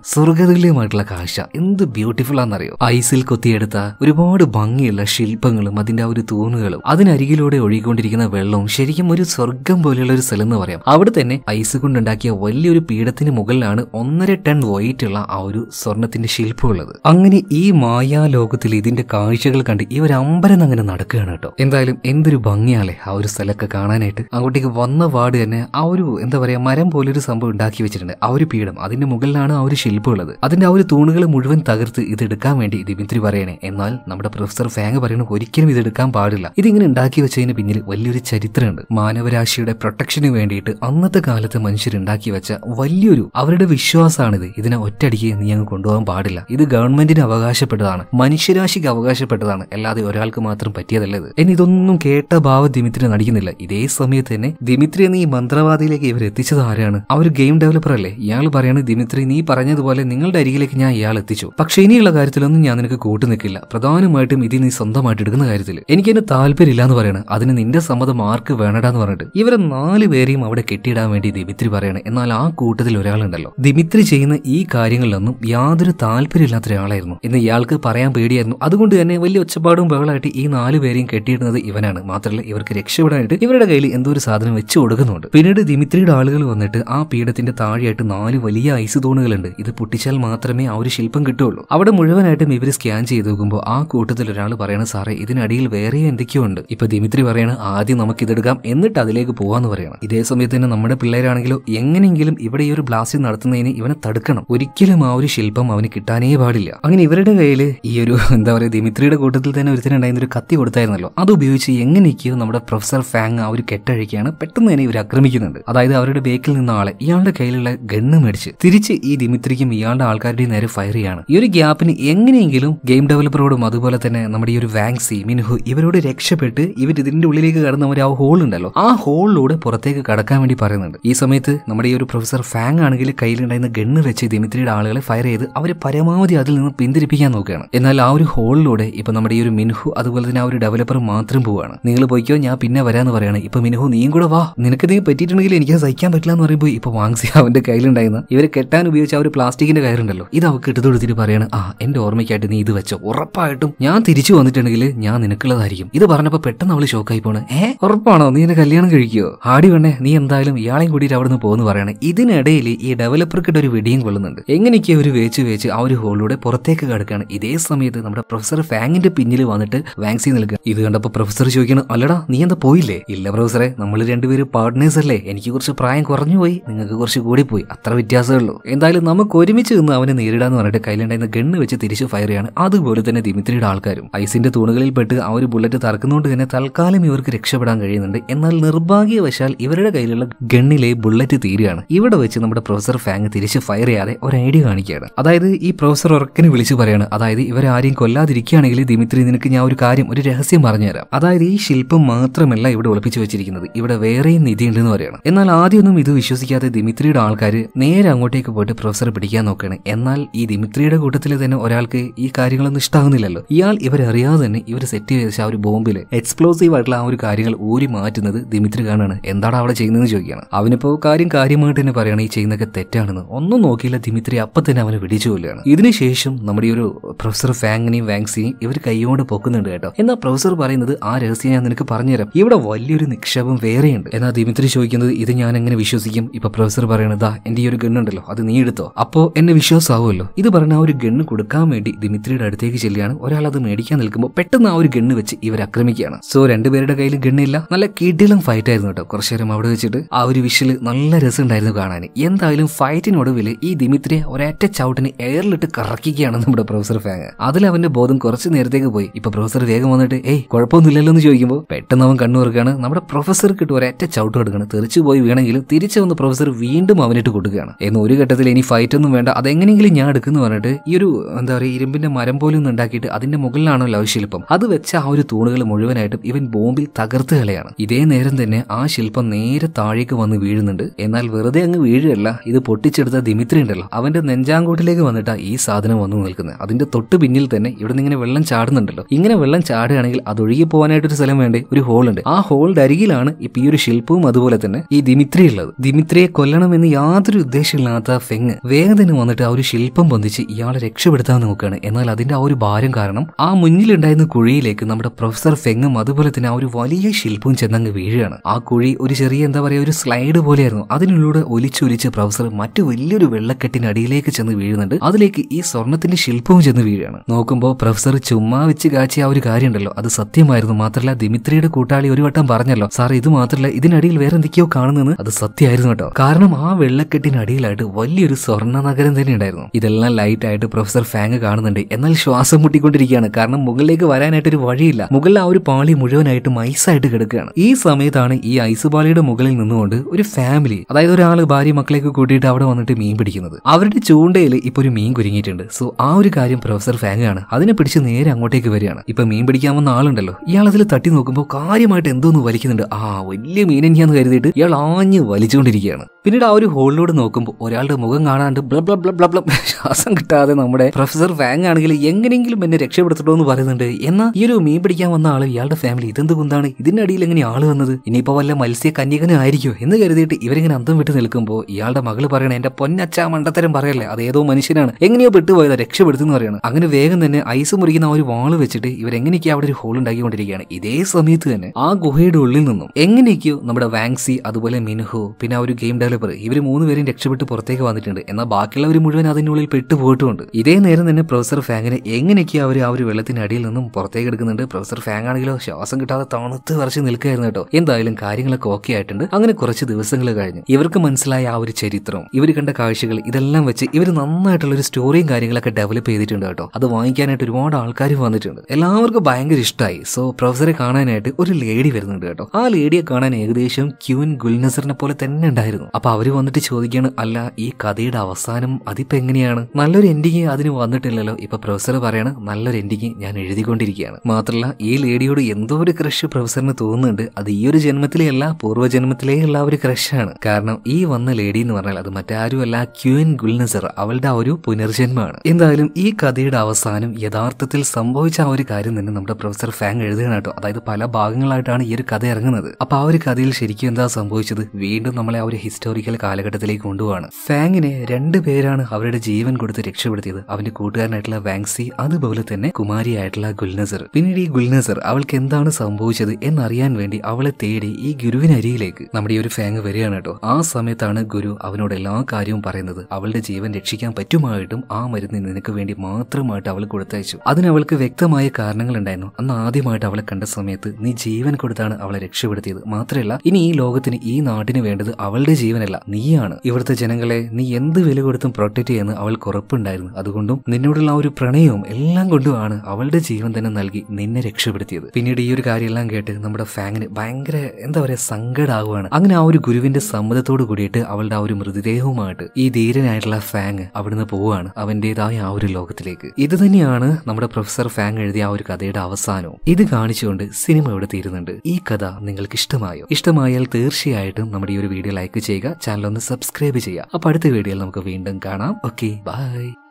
സ്വർഗതുല്യമായിട്ടുള്ള കാഴ്ച. എന്ത് ബ്യൂട്ടിഫുൾ ആണെന്നറിയോ? ഐസിൽ കൊത്തിയെടുത്ത ഒരുപാട് ഭംഗിയുള്ള ശില്പങ്ങളും അതിന്റെ ആ ഒരു തൂണുകളും അതിനരികിലൂടെ ഒഴുകിക്കൊണ്ടിരിക്കുന്ന വെള്ളവും ശരിക്കും ഒരു സ്വർഗം പോലെയുള്ള ഒരു സ്ഥലം എന്ന് പറയാം. അവിടെ തന്നെ ഐസ് കൊണ്ടുണ്ടാക്കിയ വലിയൊരു പീഠത്തിന് മുകളിലാണ് ഒന്നര ടൺ വെയിറ്റ് ഉള്ള ആ ഒരു സ്വർണത്തിന്റെ ശില്പമുള്ളത്. അങ്ങനെ ഈ മായാ ലോകത്തിൽ ഇതിന്റെ കാഴ്ചകൾ കണ്ട് ഇവർ അമ്പരം അങ്ങനെ നടക്കുകയാണ് കേട്ടോ. എന്തായാലും എന്തൊരു ഭംഗിയാലേ ആ ഒരു സ്ഥലമൊക്കെ കാണാനായിട്ട്. അങ്ങോട്ടേക്ക് വന്ന പാട് തന്നെ ആ ഒരു എന്താ പറയാ മരം പോലൊരു സംഭവം ഉണ്ടാക്കി വെച്ചിട്ടുണ്ട്. ആ ഒരു പീഠം. അതിന്റെ മുകളിലാണ് ആ ഒരു ശില്പം ഉള്ളത് അതിന്റെ ആ ഒരു തൂണുകൾ മുഴുവൻ തകർത്ത് ഇത് എടുക്കാൻ വേണ്ടി ദിമിത്രി പറയണേ. എന്നാൽ നമ്മുടെ പ്രൊഫസർ ഫാങ് പറയണ ഒരിക്കലും ഇത് എടുക്കാൻ പാടില്ല. ഇതിങ്ങനെ ഉണ്ടാക്കി വെച്ചതിന് പിന്നിൽ വലിയൊരു ചരിത്രമുണ്ട്. മാനവരാശിയുടെ പ്രൊട്ടക്ഷന് വേണ്ടിയിട്ട് അന്നത്തെ കാലത്ത് മനുഷ്യർ ഉണ്ടാക്കി വെച്ച വലിയൊരു അവരുടെ വിശ്വാസമാണിത്. ഇതിനെ ഒറ്റയടിക്ക് നീ അങ്ങ് കൊണ്ടുപോകാൻ പാടില്ല. ഇത് ഗവൺമെന്റിന് അവകാശപ്പെട്ടതാണ്. മനുഷ്യരാശിക്ക് അവകാശപ്പെട്ടതാണ്. അല്ലാതെ ഒരാൾക്ക് മാത്രം പറ്റിയതല്ല ഇത്. കേട്ട ഭാവ ദിമിത്രി നടിക്കുന്നില്ല. ഇതേ സമയത്ത് തന്നെ ദിമിത്രി എന്ന ഈ മന്ത്രവാദിയിലേക്ക് ഇവർ എത്തിച്ചത് ആരാണ്? ഒരു ഗെയിം ഡെവലപ്പർ അല്ലേ? ഇയാൾ പറയാണ് ദിമിത്രി നീ പറഞ്ഞതുപോലെ നിങ്ങളുടെ അരികിലേക്ക് ഞാൻ ഇയാൾ എത്തിച്ചു. പക്ഷെ ഇനിയുള്ള കാര്യത്തിലൊന്നും ഞാൻ നിനക്ക് കൂട്ടു നിൽക്കില്ല. പ്രധാനമായിട്ടും ഇത് നീ സ്വന്തമായിട്ട് എടുക്കുന്ന കാര്യത്തിൽ എനിക്ക് അതിന് താല്പര്യമില്ല എന്ന് പറയണം. അതിന് നിന്റെ സമ്മതം ആർക്ക് വേണടാന്ന് പറഞ്ഞിട്ട്. ഇവരെ നാല് പേരെയും അവിടെ കെട്ടിയിടാൻ വേണ്ടി ദിമിത്രി പറയണം. എന്നാൽ ആ കൂട്ടത്തിൽ ഒരാളുണ്ടല്ലോ. ദിമിത്രി ചെയ്യുന്ന ഈ കാര്യങ്ങളിലൊന്നും യാതൊരു താല്പര്യമില്ലാത്ത ഒരാളായിരുന്നു. എന്ന് ഇയാൾക്ക് പറയാൻ പേടിയായിരുന്നു. അതുകൊണ്ട് തന്നെ വലിയ ഒച്ചപ്പാടും ബഹളമായിട്ട് ഈ നാല് പേരെയും കെട്ടിയിടുന്നത് ഇവനാണ്. മാത്രമല്ല ഇവർക്ക് രക്ഷപ്പെടാനായിട്ട് ഇവരുടെ കയ്യിൽ എന്തോ ഒരു സാധനം വെച്ച് കൊടുക്കുന്നുണ്ട്. പിന്നീട് ദിമിത്രിയുടെ ആളുകൾ വന്നിട്ട് ആ പീഠത്തിന്റെ താഴെയായിട്ട് നാല് വലിയ ഐസ് തൂണുകളുണ്ട്. ഇത് പൊട്ടിച്ചാൽ മാത്രമേ ആ ഒരു ശില്പം കിട്ടുള്ളൂ അവിടെ മുഴുവനായിട്ടും ഇവർ സ്കാൻ ചെയ്ത് നോക്കുമ്പോൾ ആ കൂട്ടത്തിൽ ഒരാൾ പറയണ സാറേ ഇതിനടിയിൽ വേറെ എന്തൊക്കെയോ ഉണ്ട്. ഇപ്പൊ ദിമിത്രി പറയണ ആദ്യം നമുക്ക് ഇതെടുക്കാം. എന്നിട്ട് അതിലേക്ക് പോവാന്ന് പറയണം. ഇതേ സമയത്ത് തന്നെ നമ്മുടെ പിള്ളേരാണെങ്കിലോ എങ്ങനെയെങ്കിലും ഇവിടെ ഈ ഒരു ബ്ലാസ്റ്റ് നടത്തുന്നതിന് ഇവനെ തടുക്കണം. ഒരിക്കലും ആ ഒരു ശില്പം അവന് കിട്ടാനേ പാടില്ല. അങ്ങനെ ഇവരുടെ കയ്യിൽ ഈ ഒരു എന്താ പറയുക ദിമിത്രിയുടെ കൂട്ടത്തിൽ തന്നെ ഒരുത്തിനുണ്ടായിരുന്ന ഒരു കത്തി കൊടുത്തായിരുന്നല്ലോ. അത് ഉപയോഗിച്ച് എങ്ങനെയൊക്കെയോ നമ്മുടെ പ്രൊഫസർ ഫാങ് ആ ഒരു കെട്ടഴിക്കുകയാണ് പെട്ടെന്ന് തന്നെ ഇവർ ആക്രമിക്കുന്നുണ്ട് അതായത് അവരുടെ ബേക്കിൽ നിന്ന ആളെ ഇയാളുടെ കയ്യിലുള്ള ഗണ്ണ് മേടിച്ച് തിരിച്ച് ഈ ദിമിത്രിക്കും ഇയാളുടെ ആൾക്കാരുടെയും നേരെ ഫയർ ചെയ്യാണ്. ഈ ഒരു ഗ്യാപ്പിന് എങ്ങനെയെങ്കിലും ഗെയിം ഡെവലപ്പറോടും അതുപോലെ തന്നെ നമ്മുടെ ഈ ഒരു വാങ്സി മിൻഹു ഇവരോട് രക്ഷപ്പെട്ട് ഇവർ ഇതിന്റെ ഉള്ളിലേക്ക് കടന്ന ഒരു ആ ഹോൾ ഉണ്ടല്ലോ ആ ഹോളിലൂടെ പുറത്തേക്ക് കടക്കാൻ വേണ്ടി പറയുന്നുണ്ട്. ഈ സമയത്ത് നമ്മുടെ ഈ ഒരു പ്രൊഫസർ ഫാങ് ആണെങ്കിൽ കയ്യിലുണ്ടായിരുന്ന ഗണ്ണ് വെച്ച് ദിമിത്രിയുടെ ആളുകളെ ഫയർ ചെയ്ത് അവരെ പരമാവധി അതിൽ നിന്ന് പിന്തിരിപ്പിക്കാൻ നോക്കുകയാണ്. എന്നാൽ ആ ഒരു ഹോളിലൂടെ ഇപ്പൊ നമ്മുടെ ഈ ഒരു മിൻഹു അതുപോലെ തന്നെ ആ ഒരു ഡെവലപ്പർ മാത്രം പോവാണ് നിങ്ങൾ പോയിക്കോ ഞാൻ പിന്നെ വരാന്ന് പറയാണ്. ഇപ്പൊ മിൻഹു നീയും കൂടെ വാ. നിനക്ക് നീ പറ്റിയിട്ടുണ്ടെങ്കിൽ എനിക്ക് സഹിക്കാൻ പറ്റില്ല എന്ന് പറയുമ്പോൾ ഇപ്പൊ വാങ്സി അവന്റെ കയ്യിലുണ്ടായിരുന്ന ഇവർ കെട്ടാൻ ഉപയോഗിച്ച ആ ഒരു പ്ലാസ്റ്റിക്കിന്റെ കയറുണ്ടല്ലോ. ഇത് അവർക്ക് എടുത്തു കൊടുത്തിട്ട് പറയാണ് ആ എന്റെ ഓർമ്മയ്ക്കായിട്ട് നീ ഇത് വെച്ചോ. ഉറപ്പായിട്ടും ഞാൻ തിരിച്ചു വന്നിട്ടുണ്ടെങ്കിൽ ഞാൻ നിനക്കുള്ളതായിരിക്കും. ഇത് പറഞ്ഞപ്പോ പെട്ടെന്ന് അവൾ ഷോക്കായി പോണ്. ഏ ഉറപ്പാണോ? നീ എന്നെ കല്യാണം കഴിക്കുവോ? ആടി വേണേ നീ എന്തായാലും ഇയാളെയും കൂടിയിട്ട് അവിടെ നിന്ന് പോകുന്നു പറയണേ. ഇതിനിടയിൽ ഈ ഡെവലപ്പർക്കിട്ട് ഒരു വെടിയും കൊള്ളുന്നുണ്ട്. എങ്ങനെയൊക്കെ ഒരു വേച്ച് വെച്ച് ആ ഒരു ഹോളിലൂടെ പുറത്തേക്ക് കിടക്കുകയാണ് ഇതേ സമയത്ത് നമ്മുടെ പ്രൊഫസർ ഫാങ്ങിന്റെ പിന്നിൽ വന്നിട്ട് വാങ്സി നിൽക്കുക ഇത് കണ്ടപ്പോ പ്രൊഫസർ ചോദിക്കണം അല്ലടാ നീ എന്താ പോയില്ലേ? ഇല്ല പ്രൊഫസറെ നമ്മൾ രണ്ടുപേരും പാർട്ട്നേഴ്സ് അല്ലേ? എനിക്ക് കുറച്ച് പ്രായം കുറഞ്ഞു പോയി. നിങ്ങൾക്ക് കുറച്ച് കൂടി പോയി. അത്ര വ്യത്യാസമേ ഉള്ളൂ എന്തായാലും നമുക്ക് ഒരുമിച്ച് നിന്ന് അവനെ നേരിടാന്ന് പറഞ്ഞിട്ട് കയ്യിലുണ്ടായിരുന്ന ഗണ്ണ് വെച്ച് തിരിച്ച് ഫയർ ചെയ്യാണ്. അതുപോലെ തന്നെ ദിമിത്രിയുടെ ആൾക്കാരും. ഐസിന്റെ തൂണുകളിൽ പെട്ട് ആ ഒരു ബുള്ളറ്റ് തറക്കുന്നതുകൊണ്ട് തന്നെ തൽക്കാലം ഇവർക്ക് രക്ഷപ്പെടാൻ കഴിയുന്നുണ്ട്. എന്നാൽ നിർഭാഗ്യവശാൽ ഇവരുടെ കയ്യിലുള്ള ഗണ്ണിലെ ബുള്ളറ്റ് തീരുകയാണ്. ഇവിടെ വെച്ച് നമ്മുടെ പ്രൊഫസർ ഫാങ് തിരിച്ച് ഫയർ ചെയ്യാതെ ഒരു ഐഡിയ കാണിക്കുകയാണ്. അതായത് ഈ പ്രൊഫസർ ഉറക്കനെ വിളിച്ചു പറയാണ്. അതായത് ഇവരാരെയും കൊല്ലാതിരിക്കുകയാണെങ്കിൽ ദിമിത്രി നിനക്ക് ഞാൻ ഒരു കാര്യം ഒരു രഹസ്യം പറഞ്ഞുതരാം. അതായത് ഈ ശില്പം മാത്രമല്ല ഇവിടെ ഒളിപ്പിച്ചു വെച്ചിരിക്കുന്നത്. ഇവിടെ വേറെയും നിധി ഉണ്ടെന്ന് പറയണം. എന്നാൽ ആദ്യമൊന്നും ഇത് വിശ്വസിക്കാതെ ദിമിത്രിയുടെ ആൾക്കാർ നേരെ അങ്ങോട്ടേക്ക് പോയിട്ട് പ്രൊഫസറെ പിടിക്കാൻ നോക്കുകയാണ്. എന്നാൽ ഈ ദിമിത്രിയുടെ കൂട്ടത്തിൽ തന്നെ ഒരാൾക്ക് ഈ കാര്യങ്ങളൊന്നും ഇഷ്ടാകുന്നില്ലല്ലോ ഇയാൾ ഇവരറിയാതെ തന്നെ ഇവർ സെറ്റ് ചെയ്ത ആ ഒരു ബോംബിൽ എക്സ്പ്ലോസീവ് ആയിട്ടുള്ള ആ ഒരു കാര്യങ്ങൾ ഊരി മാറ്റുന്നത് ദിമിത്രി കാണാണ്. എന്താണ് അവിടെ ചെയ്യുന്നതെന്ന് ചോദിക്കുകയാണ്. അവനിപ്പോ കാര്യം കാര്യമായിട്ട് തന്നെ പറയണം ഈ ചെയ്യുന്നൊക്കെ തെറ്റാണെന്ന്. ഒന്നും നോക്കിയില്ല ദിമിത്രി അപ്പൊ തന്നെ അവനെ പിടിച്ചു കൊല്ലുകയാണ്. ഇതിനുശേഷം നമ്മുടെ ഈ ഒരു പ്രൊഫസർ ഫാങ്ങിനെയും വാങ്സിനെയും ഇവർ കൈയോട് പൊക്കുന്നുണ്ട് കേട്ടോ. എന്നാൽ പ്രൊഫസർ പറയുന്നത് ആ രഹസ്യം ഞാൻ നിനക്ക് പറഞ്ഞുതരാം. ഇവിടെ വലിയൊരു നിക്ഷേപം വേറെയുണ്ട് എന്നാൽ ദിമിത്രി ചോദിക്കുന്നത് ഇത് ഞാൻ എങ്ങനെ വിശ്വസിക്കും? ഇപ്പൊ പ്രൊഫസർ പറയണത് "ദാ, എന്റെ ഈ ഒരു ഗണ്ണുണ്ടല്ലോ അത് നീ എടുത്തോ? അപ്പോ എന്നെ വിശ്വാസമാവുമല്ലോ ഇത് പറഞ്ഞ ആ ഒരു ഗണ്ണ് കൊടുക്കാൻ വേണ്ടി ദിമിത്രിയുടെ അടുത്തേക്ക് ചെല്ലുകയാണ്. ഒരാൾ അത് മേടിക്കാൻ നിൽക്കുമ്പോൾ പെട്ടെന്ന് ആ ഒരു ഗണ്ണ് വെച്ച് ഇവർ ആക്രമിക്കുകയാണ്. സോ രണ്ടുപേരുടെ കയ്യിൽ ഗണ്ണില്ല. നല്ല കിടിലും ഫൈറ്റ് ആയിരുന്നു കേട്ടോ. കുറച്ചു നേരം അവിടെ വെച്ചിട്ട് ആ ഒരു വിഷൽ നല്ല രസം ഉണ്ടായിരുന്നു കാണാൻ. എന്തായാലും ഫൈറ്റിനൊടുവിൽ ഈ ദിമിത്രിയെ ഒരൊറ്റ ചവിട്ടിന് എയറിലിട്ട് കറക്കിക്കുകയാണ് നമ്മുടെ പ്രൊഫസർ ഫാങ്. അതിൽ അവന്റെ ബോധം കുറച്ച് നേരത്തേക്ക് പോയി. ഇപ്പൊ പ്രൊഫസർ വേഗം വന്നിട്ട് ഏയ് കുഴപ്പമൊന്നുമില്ലല്ലോ എന്ന് ചോദിക്കുമ്പോൾ പെട്ടെന്ന് അവൻ കണ്ണുറക്കാണ് നമ്മുടെ പ്രൊഫസർ ഒരൊറ്റ ചവിട്ട് കൊടുക്കണം. തെറിച്ചു പോയി വീണെങ്കിലും തിരിച്ചു വന്ന് പ്രൊഫസർ വീണ്ടും അവനിട്ട് കൊടുക്കുകയാണ്. എന്ന് ഒരു ഘട്ടത്തിൽ ഇനി ഫൈറ്റ് ഒന്നും വേണ്ട. അതെങ്ങനെയെങ്കിലും ഞാൻ എടുക്കുന്നു പറഞ്ഞിട്ട് ഈ ഒരു എന്താ പറയുക ഇരുമ്പിന്റെ മരം പോലും ഉണ്ടാക്കിയിട്ട് അതിന്റെ മുകളിലാണോ ലവശില്പം അത് വെച്ച ആ ഒരു തൂണുകൾ മുഴുവനായിട്ടും ഇവൻ ബോംബിൽ തകർത്ത് കളയാണ്. ഇതേ നേരം തന്നെ ആ ശില്പം നേരെ താഴേക്ക് വന്ന് വീഴുന്നുണ്ട്. എന്നാൽ വെറുതെ അങ്ങ് വീഴുകയല്ല. ഇത് പൊട്ടിച്ചെടുത്ത ദിമിത്രി ഉണ്ടല്ലോ. അവന്റെ നെഞ്ചാങ്കോട്ടിലേക്ക് വന്നിട്ടാ ഈ സാധനം വന്നു നിൽക്കുന്നത്. അതിന്റെ തൊട്ട് പിന്നിൽ തന്നെ ഇവിടെ നിന്ന് ഇങ്ങനെ വെള്ളം ചാടുന്നുണ്ടല്ലോ. ഇങ്ങനെ വെള്ളം ചാടുകയാണെങ്കിൽ അത് ഒഴുകി പോകാനായിട്ട് ഒരു സ്ഥലം വേണ്ടേ? ഒരു ഹോൾ ഉണ്ട്. ആ ഹോളിന്റെ അരികിലാണ് ഈ ഒരു ശില്പവും അതുപോലെ തന്നെ ഈ ദിമിത്രി ഉള്ളത്. ദിമിത്രിയെ കൊല്ലണമെന്ന് യാതൊരു ഉദ്ദേശമില്ലാത്ത ഫെങ് വേഗം വന്നിട്ട് ആ ഒരു ശില്പം പൊന്തിച്ച് ഇയാളെ രക്ഷപ്പെടുത്താൻ നോക്കുകയാണ് എന്നാൽ അതിന്റെ ആ ഒരു ഭാരം കാരണം ആ മുന്നിലുണ്ടായിരുന്ന കുഴിയിലേക്ക് നമ്മുടെ പ്രൊഫസർ ഫെങ്ങും അതുപോലെ തന്നെ ആ ഒരു വലിയ ശില്പവും ചെന്നങ്ങ് വീഴുകയാണ്. ആ കുഴി ഒരു ചെറിയ എന്താ പറയാ ഒരു സ്ലൈഡ് പോലെയായിരുന്നു. അതിനുള്ളിലൂടെ ഒലിച്ചൊലിച്ച് പ്രൊഫസർ മറ്റു വലിയൊരു വെള്ളക്കെട്ടിനടിയിലേക്ക് ചെന്ന് വീഴുന്നുണ്ട്. അതിലേക്ക് ഈ സ്വർണത്തിന്റെ ശില്പവും ചെന്ന് വീഴുകയാണ്. നോക്കുമ്പോൾ പ്രൊഫസർ ചുമ്മാ വെച്ച് കാച്ചിയ ആ ഒരു കാര്യമുണ്ടല്ലോ. അത് സത്യമായിരുന്നു. മാത്രമല്ല ദിമിത്രിയുടെ കൂട്ടാളി ഒരു വട്ടം പറഞ്ഞല്ലോ സാർ ഇത് മാത്രമല്ല ഇതിനടിയിൽ വേറെ എന്തൊക്കെയോ കാണുന്നെന്ന് അത് സത്യമായിരുന്നു കേട്ടോ. കാരണം ആ വെള്ളക്കെട്ടിനടിയിലായിട്ട് വലിയൊരു സ്വർണ നഗരം തന്നെ ഉണ്ടായിരുന്നു. ഇതെല്ലാം ലൈറ്റ് ആയിട്ട് പ്രൊഫസർ ഫാങ് കാണുന്നുണ്ട്. എന്നാൽ ശ്വാസം മുട്ടിക്കൊണ്ടിരിക്കുകയാണ്. കാരണം മുകളിലേക്ക് വരാനായിട്ട് ഒരു വഴിയില്ല. മുകളിൽ ആ ഒരു പാളി മുഴുവനായിട്ടും ഐസായിട്ട് കിടക്കുകയാണ്. ഈ സമയത്താണ് ഈ ഐസ് പാളിയുടെ മുകളിൽ നിന്നുകൊണ്ട് ഒരു ഫാമിലി അതായത് ഒരാൾ ഭാര്യ മക്കളെയൊക്കെ കൂട്ടിയിട്ട് അവിടെ വന്നിട്ട് മീൻ പിടിക്കുന്നത്. അവരുടെ ചൂണ്ടയിൽ ഇപ്പൊ ഒരു മീൻ കുരുങ്ങിയിട്ടുണ്ട്. സോ ആ ഒരു കാര്യം പ്രൊഫസർ ഫാങ് ആണ്. അതിനെ പിടിച്ച് നേരെ അങ്ങോട്ടേക്ക് വരികയാണ്. ഇപ്പൊ മീൻ പിടിക്കാൻ വന്ന ആളുണ്ടല്ലോ. ഇയാൾ അതിൽ തട്ടി നോക്കുമ്പോൾ കാര്യമായിട്ട് എന്തോന്ന് വലിക്കുന്നുണ്ട്? ആ വലിയ മീൻ തന്നെയാന്ന് കരുതിയിട്ട് ഇയാൾ ആഞ്ഞ് വലിച്ചുകൊണ്ടിരിക്കുകയാണ്. പിന്നീട് ആ ഒരു ഹോളിലൂടെ നോക്കുമ്പോൾ ഒരാളുടെ മുഖം കാണാണ്ട് ബ്ല ബ്ല ബ്ലബ് ബ്ല ബ്ല ശ്വാസം കിട്ടാതെ നമ്മുടെ പ്രൊഫസർ ഫാങ് ആണെങ്കിൽ എങ്ങനെയെങ്കിലും എന്നെ രക്ഷപ്പെടുത്തട്ടോ എന്ന് പറയുന്നുണ്ട്. എന്നാൽ ഈ ഒരു മീൻ പിടിക്കാൻ വന്ന ആൾ ഇയാളുടെ ഫാമിലി ഇതെന്ത് കുന്താണ് ഇതിനടിയിൽ എങ്ങനെ ആൾ വന്നത്? ഇനിയിപ്പോ വല്ല മത്സ്യ കന്യകനായിരിക്കും എന്ന് കരുതിയിട്ട് ഇവരിങ്ങനെ അന്തം വിട്ട് നിൽക്കുമ്പോൾ ഇയാളുടെ മകൾ പറയണ എന്റെ പൊന്നച്ചാ മണ്ടത്തരം പറയല്ലേ അത് ഏതോ മനുഷ്യനാണ്. എങ്ങനെയോ പെട്ടുപോയതാ രക്ഷപ്പെടുത്തുന്നു പറയണം. അങ്ങനെ വേഗം തന്നെ ഐസ് മുറിക്കുന്ന ആ ഒരു വാൾ വെച്ചിട്ട് ഇവരെങ്ങനെയൊക്കെ അവിടെ ഒരു ഹോൾ ഉണ്ടാക്കിക്കൊണ്ടിരിക്കുകയാണ്. ഇതേ സമയത്ത് തന്നെ ആ ഗുഹയുടെ ഉള്ളിൽ നിന്നും എങ്ങനെയൊക്കെയോ നമ്മുടെ വാങ്സി അതുപോലെ മിനുഹു പിന്നെ ആ ഒരു ഗെയിം ഡെവലപ്പർ ഇവർ മൂന്നുപേരും രക്ഷപ്പെട്ട് പുറത്തേക്ക് വന്നിട്ടുണ്ട്. എന്നാൽ ബാക്കിയുള്ളവർ മുഴുവൻ അതിനുള്ളിൽ പെട്ടുപോയിട്ടുണ്ട്. ഇതേ നേരം തന്നെ പ്രൊഫസർ ഫാങ്ങിനെ എങ്ങനെയൊക്കെയോ അവർ ആ ഒരു വെള്ളത്തിനടിയിൽ നിന്നും പുറത്തേക്ക് എടുക്കുന്നുണ്ട്. പ്രൊഫസർ ഫാങ് ആണെങ്കിലോ ശ്വാസം കിട്ടാതെ തണുത്ത് വരച്ച് നിൽക്കുകയായിരുന്നു കേട്ടോ. എന്തായാലും കാര്യങ്ങളൊക്കെ ഓക്കെ ആയിട്ടുണ്ട്. അങ്ങനെ കുറച്ച് ദിവസങ്ങൾ കഴിഞ്ഞു. ഇവർക്ക് മനസ്സിലായ ആ ഒരു ചരിത്രം ഇവർ കണ്ട കാഴ്ചകൾ ഇതെല്ലാം വെച്ച് ഇവർ നന്നായിട്ടുള്ള ഒരു സ്റ്റോറിയും കാര്യങ്ങളൊക്കെ ഡെവലപ്പ് ചെയ്തിട്ടുണ്ട് കേട്ടോ. അത് വാങ്ങിക്കാനായിട്ട് ഒരുപാട് ആൾക്കാർ വന്നിട്ടുണ്ട്. എല്ലാവർക്കും ഭയങ്കര ഇഷ്ടമായി സോ പ്രൊഫസറെ കാണാനായിട്ട് ഒരു ലേഡി വരുന്നുണ്ട് കേട്ടോ. ആ ലേഡിയെ കാണാൻ ഏകദേശം ക്യൂൻ ഗുൽനസറിനെ പോലെ തന്നെ ഉണ്ടായിരുന്നു. അപ്പൊ അവർ വന്നിട്ട് ചോദിക്കാണ് അല്ല ഈ കഥയുടെ അവസാനം അതിപ്പോ എങ്ങനെയാണ്? നല്ലൊരു എൻഡിങ് അതിന് വന്നിട്ടില്ലല്ലോ. ഇപ്പൊ പ്രൊഫസർ പറയാണ് നല്ലൊരു എൻഡിങ് ഞാൻ എഴുതിക്കൊണ്ടിരിക്കുകയാണ്. മാത്രമല്ല ഈ ലേഡിയോട് എന്തോ ഒരു ക്രഷ് പ്രൊഫസറിന് തോന്നുന്നുണ്ട്. അത് ഈ ഒരു ജന്മത്തിലെ അല്ല പൂർവജന്മത്തിലേ ഉള്ള ഒരു ക്രഷാണ് കാരണം ഈ വന്ന ലേഡി എന്ന് പറഞ്ഞാൽ അത് മറ്റാരുമല്ല ക്യൂൻ ഗുൽനസർ അവളുടെ ഒരു പുനർജന്മമാണ്. എന്തായാലും ഈ കഥയുടെ അവസാനം യഥാർത്ഥത്തിൽ സംഭവിച്ച ആ ഒരു കാര്യം തന്നെ നമ്മുടെ പ്രൊഫസർ ഫാങ് എഴുതുകയാണ് കേട്ടോ. അതായത് പല ഭാഗങ്ങളായിട്ടാണ് ഈ ഒരു കഥ ഇറങ്ങുന്നത്. അപ്പൊ ആ ഒരു കഥയിൽ ശരിക്കും എന്താ സംഭവിച്ചത്? വീണ്ടും നമ്മളെ ആ ഒരു ഹിസ്റ്റോറിക്കൽ കാലഘട്ടത്തിലേക്ക് കൊണ്ടുപോവാണ്. ഫാങ്ങിനെ രണ്ട് പേരാണ് അവരുടെ ജീവൻ കൊടുത്ത് രക്ഷപ്പെടുത്തിയത്. അവന്റെ കൂട്ടുകാരനായിട്ടുള്ള വാങ്സി അതുപോലെ തന്നെ കുമാരിയായിട്ടുള്ള ഗുൽനസർ. പിന്നീട് ഈ ഗുൽനസർ അവൾക്ക് എന്താണ് സംഭവിച്ചത് എന്നറിയാൻ വേണ്ടി അവളെ തേടി ഈ ഗുരുവിനരിയിലേക്ക് നമ്മുടെ ഈ ഒരു ഫാങ് വരികയാണ് കേട്ടോ. ആ സമയത്താണ് ഗുരു അവനോട് എല്ലാ കാര്യവും പറയുന്നത്. അവളുടെ ജീവൻ രക്ഷിക്കാൻ പറ്റുമായിട്ടും ആ മരുന്ന് നിനക്ക് വേണ്ടി മാത്രമായിട്ട് അവൾ കൊടുത്തയച്ചു. അതിന് അവൾക്ക് വ്യക്തമായ കാരണങ്ങൾ ഉണ്ടായിരുന്നു അന്ന് ആദ്യമായിട്ട് അവളെ കണ്ട സമയത്ത് നീ ജീവൻ കൊടുത്താണ് അവളെ രക്ഷപ്പെടുത്തിയത്. മാത്രമല്ല ഇനി ഈ ലോകത്തിന് ഈ നാടിന് വേണ്ടത് അവളുടെ ജീവനല്ല നീയാണ്. ഇവിടുത്തെ ജനങ്ങളെ നീ എന്ത് വില കൊടുത്തും പ്രൊട്ടക്ട് ചെയ്യുന്ന അവൾക്ക് ഉറപ്പുണ്ടായിരുന്നു. അതുകൊണ്ടും നിന്നോടുള്ള ആ ഒരു പ്രണയവും എല്ലാം കൊണ്ടുമാണ് അവളുടെ ജീവൻ തന്നെ നൽകി നിന്നെ രക്ഷപ്പെടുത്തിയത്. പിന്നീട് ഈ ഒരു കാര്യമെല്ലാം കേട്ട് നമ്മുടെ ഫാങ്ങിന് ഭയങ്കര എന്താ പറയാ സങ്കടാവുകയാണ് അങ്ങനെ ആ ഒരു ഗുരുവിന്റെ സമ്മതത്തോട് കൂടിയിട്ട് അവളുടെ ആ ഒരു മൃതദേഹവുമായിട്ട് ഈ ധീരനായിട്ടുള്ള ഫാങ് അവിടുന്ന് പോവുകയാണ് അവന്റേതായ ആ ഒരു ലോകത്തിലേക്ക്. ഇത് തന്നെയാണ് നമ്മുടെ പ്രൊഫസർ ഫാങ് എഴുതിയ ആ ഒരു കഥയുടെ അവസാനവും. ഇത് കാണിച്ചുകൊണ്ട് സിനിമ ഇവിടെ തീരുന്നുണ്ട്. ഈ കഥ നിങ്ങൾക്ക് ഇഷ്ടമായോ ഇഷ്ടമായാൽ തീർച്ചയായിട്ടും നമ്മുടെ ഈ ഒരു വീഡിയോ ലൈക്ക് ചെയ്യുക ചാനൽ ഒന്ന് സബ്സ്ക്രൈബ് ചെയ്യുക. അപ്പോൾ അടുത്ത വീഡിയോയിൽ നമുക്ക് വീണ്ടും കാണാം. Okay bye